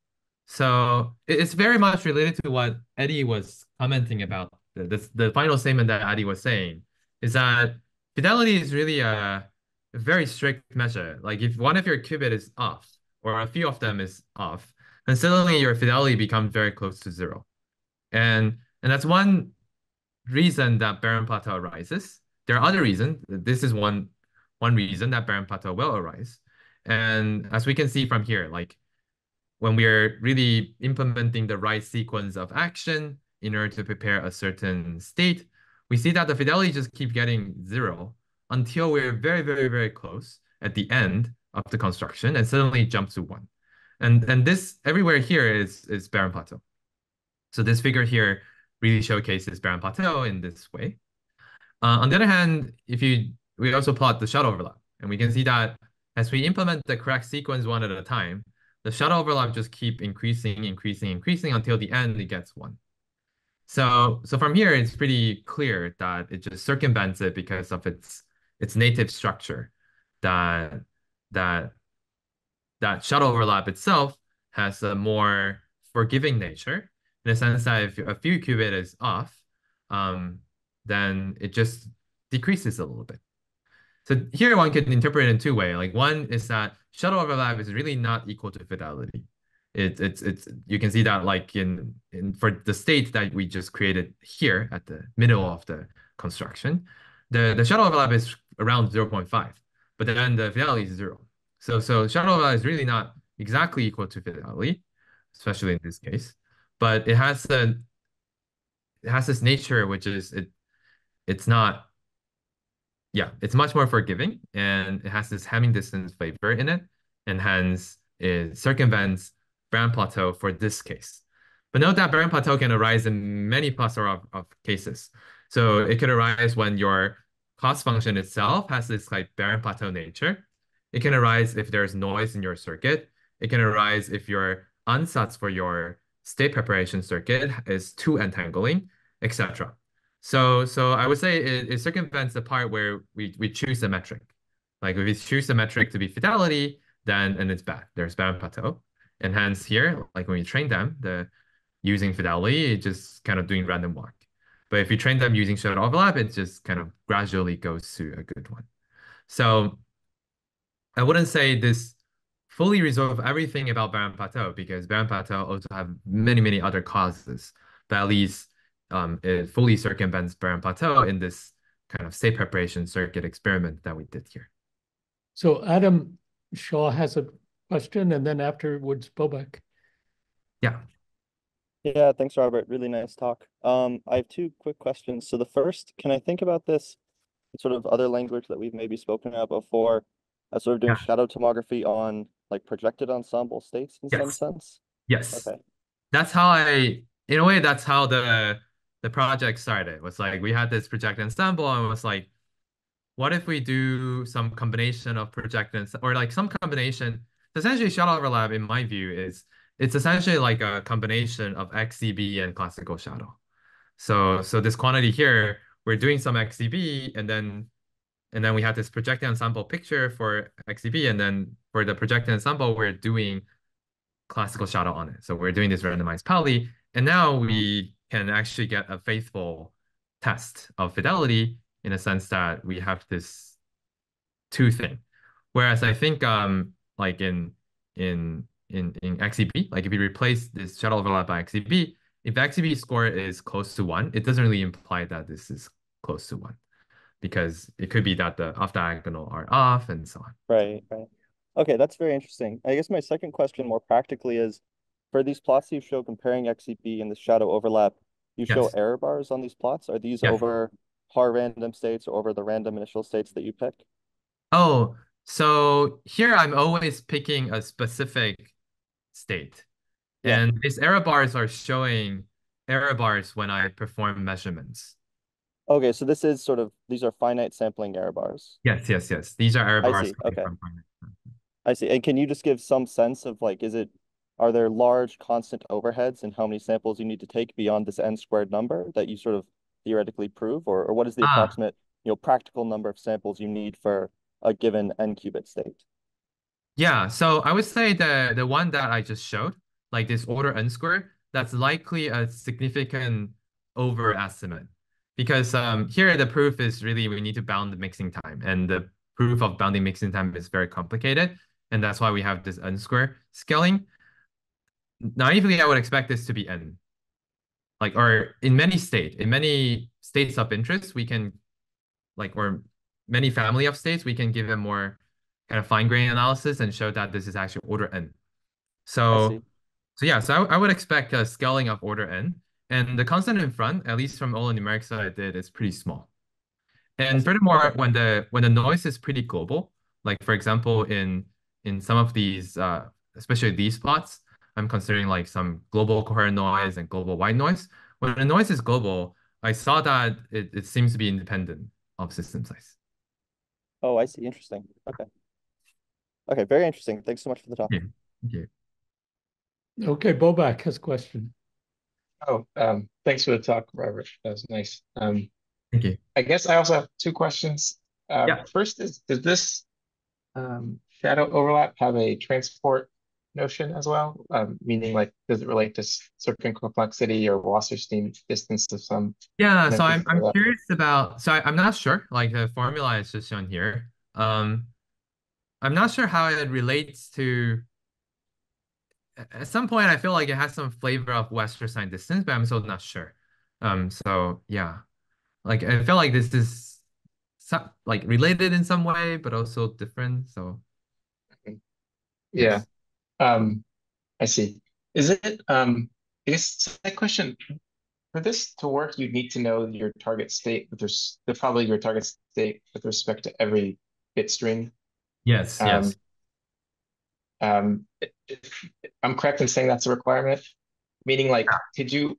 So it's very much related to what Eddie was commenting about. The, the, the final statement that Eddie was saying is that fidelity is really a, a very strict measure. Like if one of your qubit is off, or a few of them is off, then suddenly your fidelity becomes very close to zero. And, and that's one reason that barren plateau arises. There are other reasons. This is one, one reason that barren plateau will arise. And as we can see from here, like when we're really implementing the right sequence of action in order to prepare a certain state, we see that the fidelity just keep getting zero until we're very, very, very close at the end of the construction and suddenly jump to one. And, and this everywhere here is, is barren plateau. So this figure here really showcases barren plateau in this way. Uh, on the other hand, if you we also plot the shadow overlap, and we can see that as we implement the correct sequence one at a time, the shadow overlap just keep increasing, increasing, increasing until the end it gets one. So, so from here, it's pretty clear that it just circumvents it because of its its native structure that that that shadow overlap itself has a more forgiving nature in the sense that if a few qubit is off, um, then it just decreases a little bit. So here one can interpret it in two ways. Like one is that shadow overlap is really not equal to fidelity. It, it's it's you can see that like in in for the state that we just created here at the middle of the construction, the the shadow overlap is around 0.5 but then the fidelity is zero. So so shadow overlap is really not exactly equal to fidelity, especially in this case, but it has a it has this nature which is it it's not yeah it's much more forgiving and it has this Hamming distance flavor in it and hence it circumvents barren plateau for this case. But note that barren plateau can arise in many plethora of, of cases. So it could arise when your cost function itself has this like barren plateau nature. It can arise if there's noise in your circuit. It can arise if your ansatz for your state preparation circuit is too entangling, etc. So, so I would say it, it circumvents the part where we, we choose the metric. Like if we choose the metric to be fidelity, then and it's bad. There's barren plateau. And hence here, like when we train them, the using fidelity, it just kind of doing random walk. But if you train them using shadow overlap, it just kind of gradually goes to a good one. So I wouldn't say this fully resolve everything about barren plateau because barren plateau also have many, many other causes. But at least um, it fully circumvents barren plateau in this kind of state preparation circuit experiment that we did here. So Adam Shaw has a question and then afterwards Bobek. Yeah. Yeah, thanks, Robert. Really nice talk. Um, I have two quick questions. So the first, can I think about this sort of other language that we've maybe spoken about before, as sort of doing Yeah. shadow tomography on like projected ensemble states in some Yes. sense? Yes. Okay. That's how I, in a way, that's how the the project started. It was like we had this project ensemble and it was like, what if we do some combination of project and or like some combination? Essentially, shadow overlap, in my view, is it's essentially like a combination of XEB and classical shadow. So so this quantity here, we're doing some XEB and then and then we have this projected ensemble picture for XEB and then for the projected ensemble, we're doing classical shadow on it. So we're doing this randomized Pauli and now we can actually get a faithful test of fidelity in a sense that we have this two thing. Whereas I think um like in in in in XEB, like if you replace this shadow overlap by XEB, if XEB score is close to one, it doesn't really imply that this is close to one because it could be that the off diagonal are off and so on. Right, right. Okay, that's very interesting. I guess my second question more practically is for these plots you show comparing XEB and the shadow overlap, you show error bars on these plots? Are these Yes. over Haar random states or over the random initial states that you pick? Oh, so here I'm always picking a specific state. Yeah. And these error bars are showing error bars when I perform measurements. Okay, so this is sort of these are finite sampling error bars. Yes, yes, yes. These are error I bars see, okay. I see. And can you just give some sense of like, is it, are there large constant overheads and how many samples you need to take beyond this n squared number that you sort of theoretically prove? Or, or what is the Ah. approximate, you know, practical number of samples you need for a given n qubit state? Yeah, so I would say the the one that I just showed, like this order n squared, that's likely a significant overestimate. Because um here the proof is really we need to bound the mixing time, and the proof of bounding mixing time is very complicated, and that's why we have this n square scaling. Naively, I would expect this to be n. Like, or in many state, in many states of interest, we can, like, or many family of states, we can give a more kind of fine grain analysis and show that this is actually order n. So, so yeah, so I, I would expect a scaling of order n, and the constant in front, at least from all the numerics that I did, is pretty small. And furthermore, when the when the noise is pretty global, like for example, in in some of these, uh, especially these plots, I'm considering like some global coherent noise and global white noise. When the noise is global, I saw that it, it seems to be independent of system size. Oh, I see. Interesting. Okay. Okay, very interesting. Thanks so much for the talk. Yeah. Okay. Okay, Bobak has a question. Oh, um, thanks for the talk, Robert. That was nice. Um, Thank you. I guess I also have two questions. Uh, Yeah. First is, does this um, shadow overlap have a transport notion as well? Um, meaning like, does it relate to circuit complexity or Wasserstein distance of some? Yeah, so I'm I'm curious about so I, I'm not sure. Like the formula is just shown here. Um, I'm not sure how it relates to. At some point, I feel like it has some flavor of Wasserstein distance, but I'm still not sure. Um, so yeah, like I feel like this is some like related in some way, but also different. So Yeah. Um, I see. Is it, um, I guess that question, for this to work, you need to know your target state with res the probably your target state with respect to every bit string. yes, Um, yes. Um, I'm correct in saying that's a requirement, meaning like, could you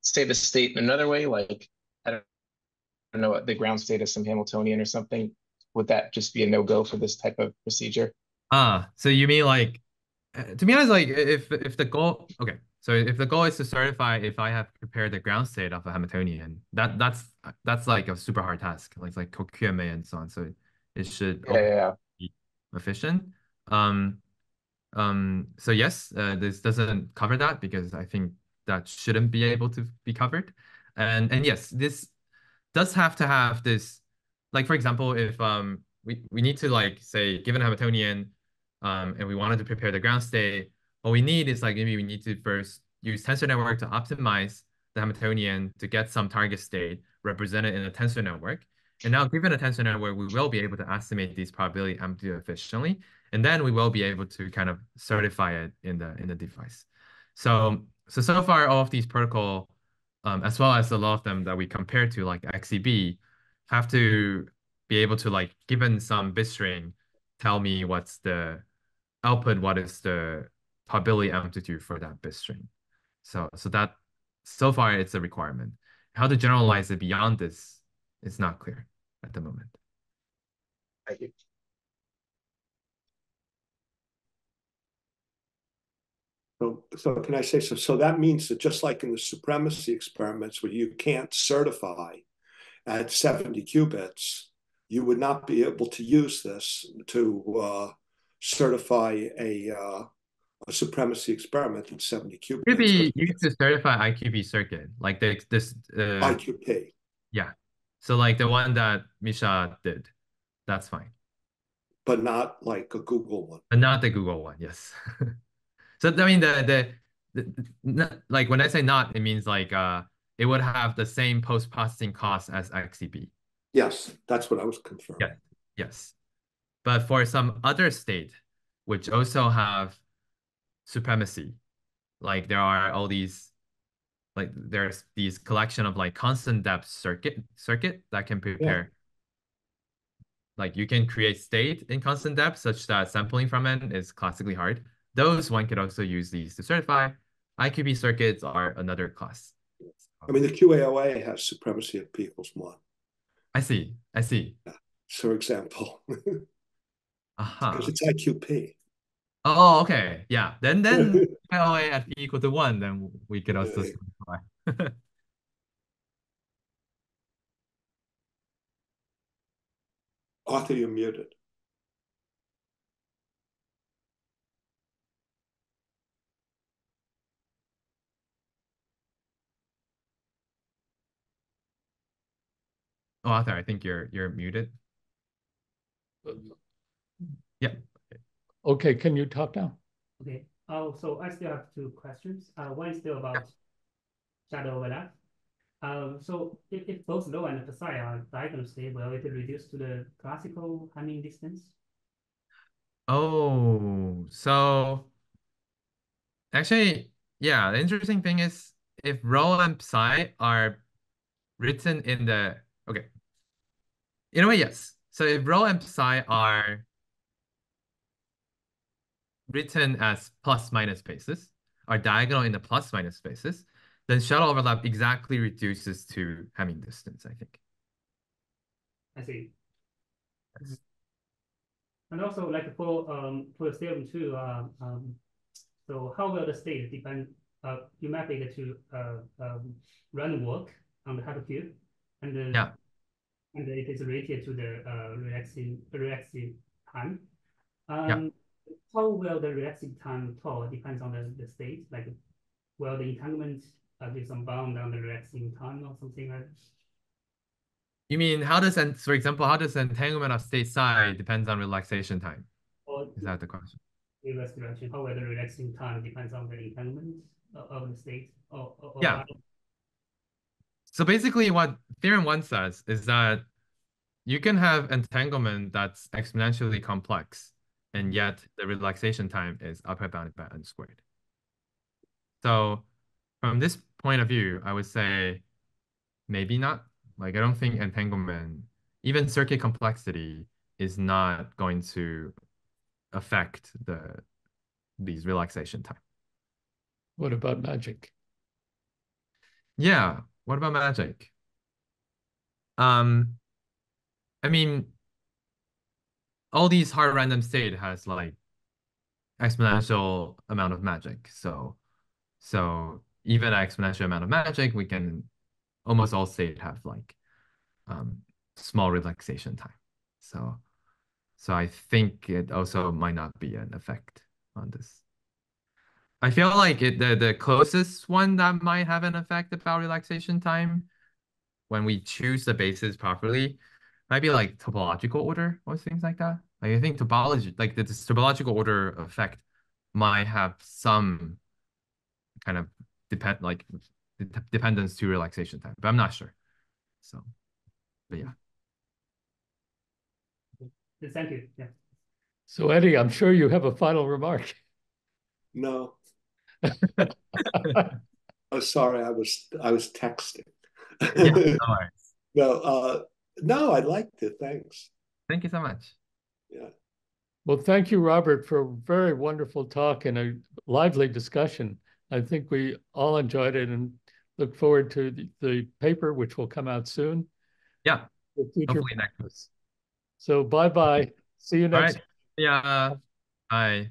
say the state in another way, like, I don't, I don't know, at the ground state of some Hamiltonian or something? Would that just be a no-go for this type of procedure? Ah, so you mean like, uh, to be honest, like if if the goal, okay, so if the goal is to certify if I have prepared the ground state of a Hamiltonian, that that's that's like a super hard task, like like QMA and so on. So it should Yeah, yeah, be efficient. Um, um, so yes, uh, this doesn't cover that because I think that shouldn't be able to be covered. And and yes, this does have to have this, like for example, if um we, we need to like say given a Hamiltonian, um, and we wanted to prepare the ground state, what we need is like maybe we need to first use tensor network to optimize the Hamiltonian to get some target state represented in a tensor network. And now given a tensor network, we will be able to estimate these probability amplitude efficiently. And then we will be able to kind of certify it in the in the device. So so so far all of these protocol, um, as well as a lot of them that we compare to like XEB, have to be able to like given some bit string, tell me what's the output, what is the probability amplitude for that bit string. So so that so far it's a requirement. How to generalize it beyond this is not clear at the moment. Thank you. So, so can I say so? So that means that just like in the supremacy experiments where you can't certify at 70 qubits, you would not be able to use this to uh, certify a, uh, a supremacy experiment in 70 qubits. Could be used to certify IQP circuit, like the, this uh, IQP. Yeah. So like the one that Misha did, that's fine. But not like a Google one. But not the Google one, yes. so I mean the the, the, the like when I say not, it means like uh it would have the same post processing cost as XEB. Yes, that's what I was confirming. Yeah. Yes. But for some other state, which also have supremacy, like there are all these like there's these collection of like constant depth circuit circuit that can prepare. Yeah. Like you can create state in constant depth such that sampling from it is classically hard. Those one could also use these to certify. IQP circuits are another class. I mean, the QAOA has supremacy of P equals one. I see. I see. For example. uh-huh. Because it's IQP. Oh, okay. Yeah. Then then QAOA at P equal to one, then we could also simplify. Arthur, you're muted. Oh, Arthur, I think you're you're muted. Yeah. Okay, can you talk now? Okay. Oh, so I still have two questions. Uh, one is still about yeah. shadow overlap. Um, so if, if both rho and psi are diagonal stable, will it reduce to the classical Hamming distance? Oh, so actually, yeah, the interesting thing is if rho and psi are written in the, okay, in a way, yes. So if rho and psi are written as plus minus spaces, are diagonal in the plus minus spaces, then shadow overlap exactly reduces to Hamming distance, I think. I see. Yes. And also like for um for the theorem two, uh, um so how will the state depend uh you map it to uh um, run work on the hypercube and then yeah and it is related to the uh, relaxing relaxing time. Um, yeah. How will the relaxing time tau depends on the, the state? Like, will the entanglement uh, give some bound on the relaxing time or something like? You mean how does and for example, how does entanglement of state psi depends on relaxation time? Or Is that the question? Reverse direction. How will the relaxing time depends on the entanglement of the state? Or, or yeah. So basically what theorem one says is that you can have entanglement that's exponentially complex, and yet the relaxation time is upper bounded by n squared. So from this point of view, I would say maybe not. Like I don't think entanglement, even circuit complexity is not going to affect the these relaxation time. What about magic? Yeah, what about magic? Um, I mean, all these Haar random state has like exponential amount of magic. So, so even an exponential amount of magic, we can almost all state have like um, small relaxation time. So, so I think it also might not be an effect on this. I feel like it the, the closest one that might have an effect about relaxation time when we choose the basis properly might be like topological order or things like that. Like I think topology, like the topological order effect might have some kind of depend like dependence to relaxation time, but I'm not sure. So, but yeah. Thank you. Yeah. So Eddie, I'm sure you have a final remark. No. oh, sorry, I was I was texting. yeah, no, no, uh, no, I liked it. Thanks. Thank you so much. Yeah. Well, thank you, Robert, for a very wonderful talk and a lively discussion. I think we all enjoyed it and look forward to the, the paper, which will come out soon. Yeah. Hopefully next. So bye bye. See you next. Right. Yeah. Bye.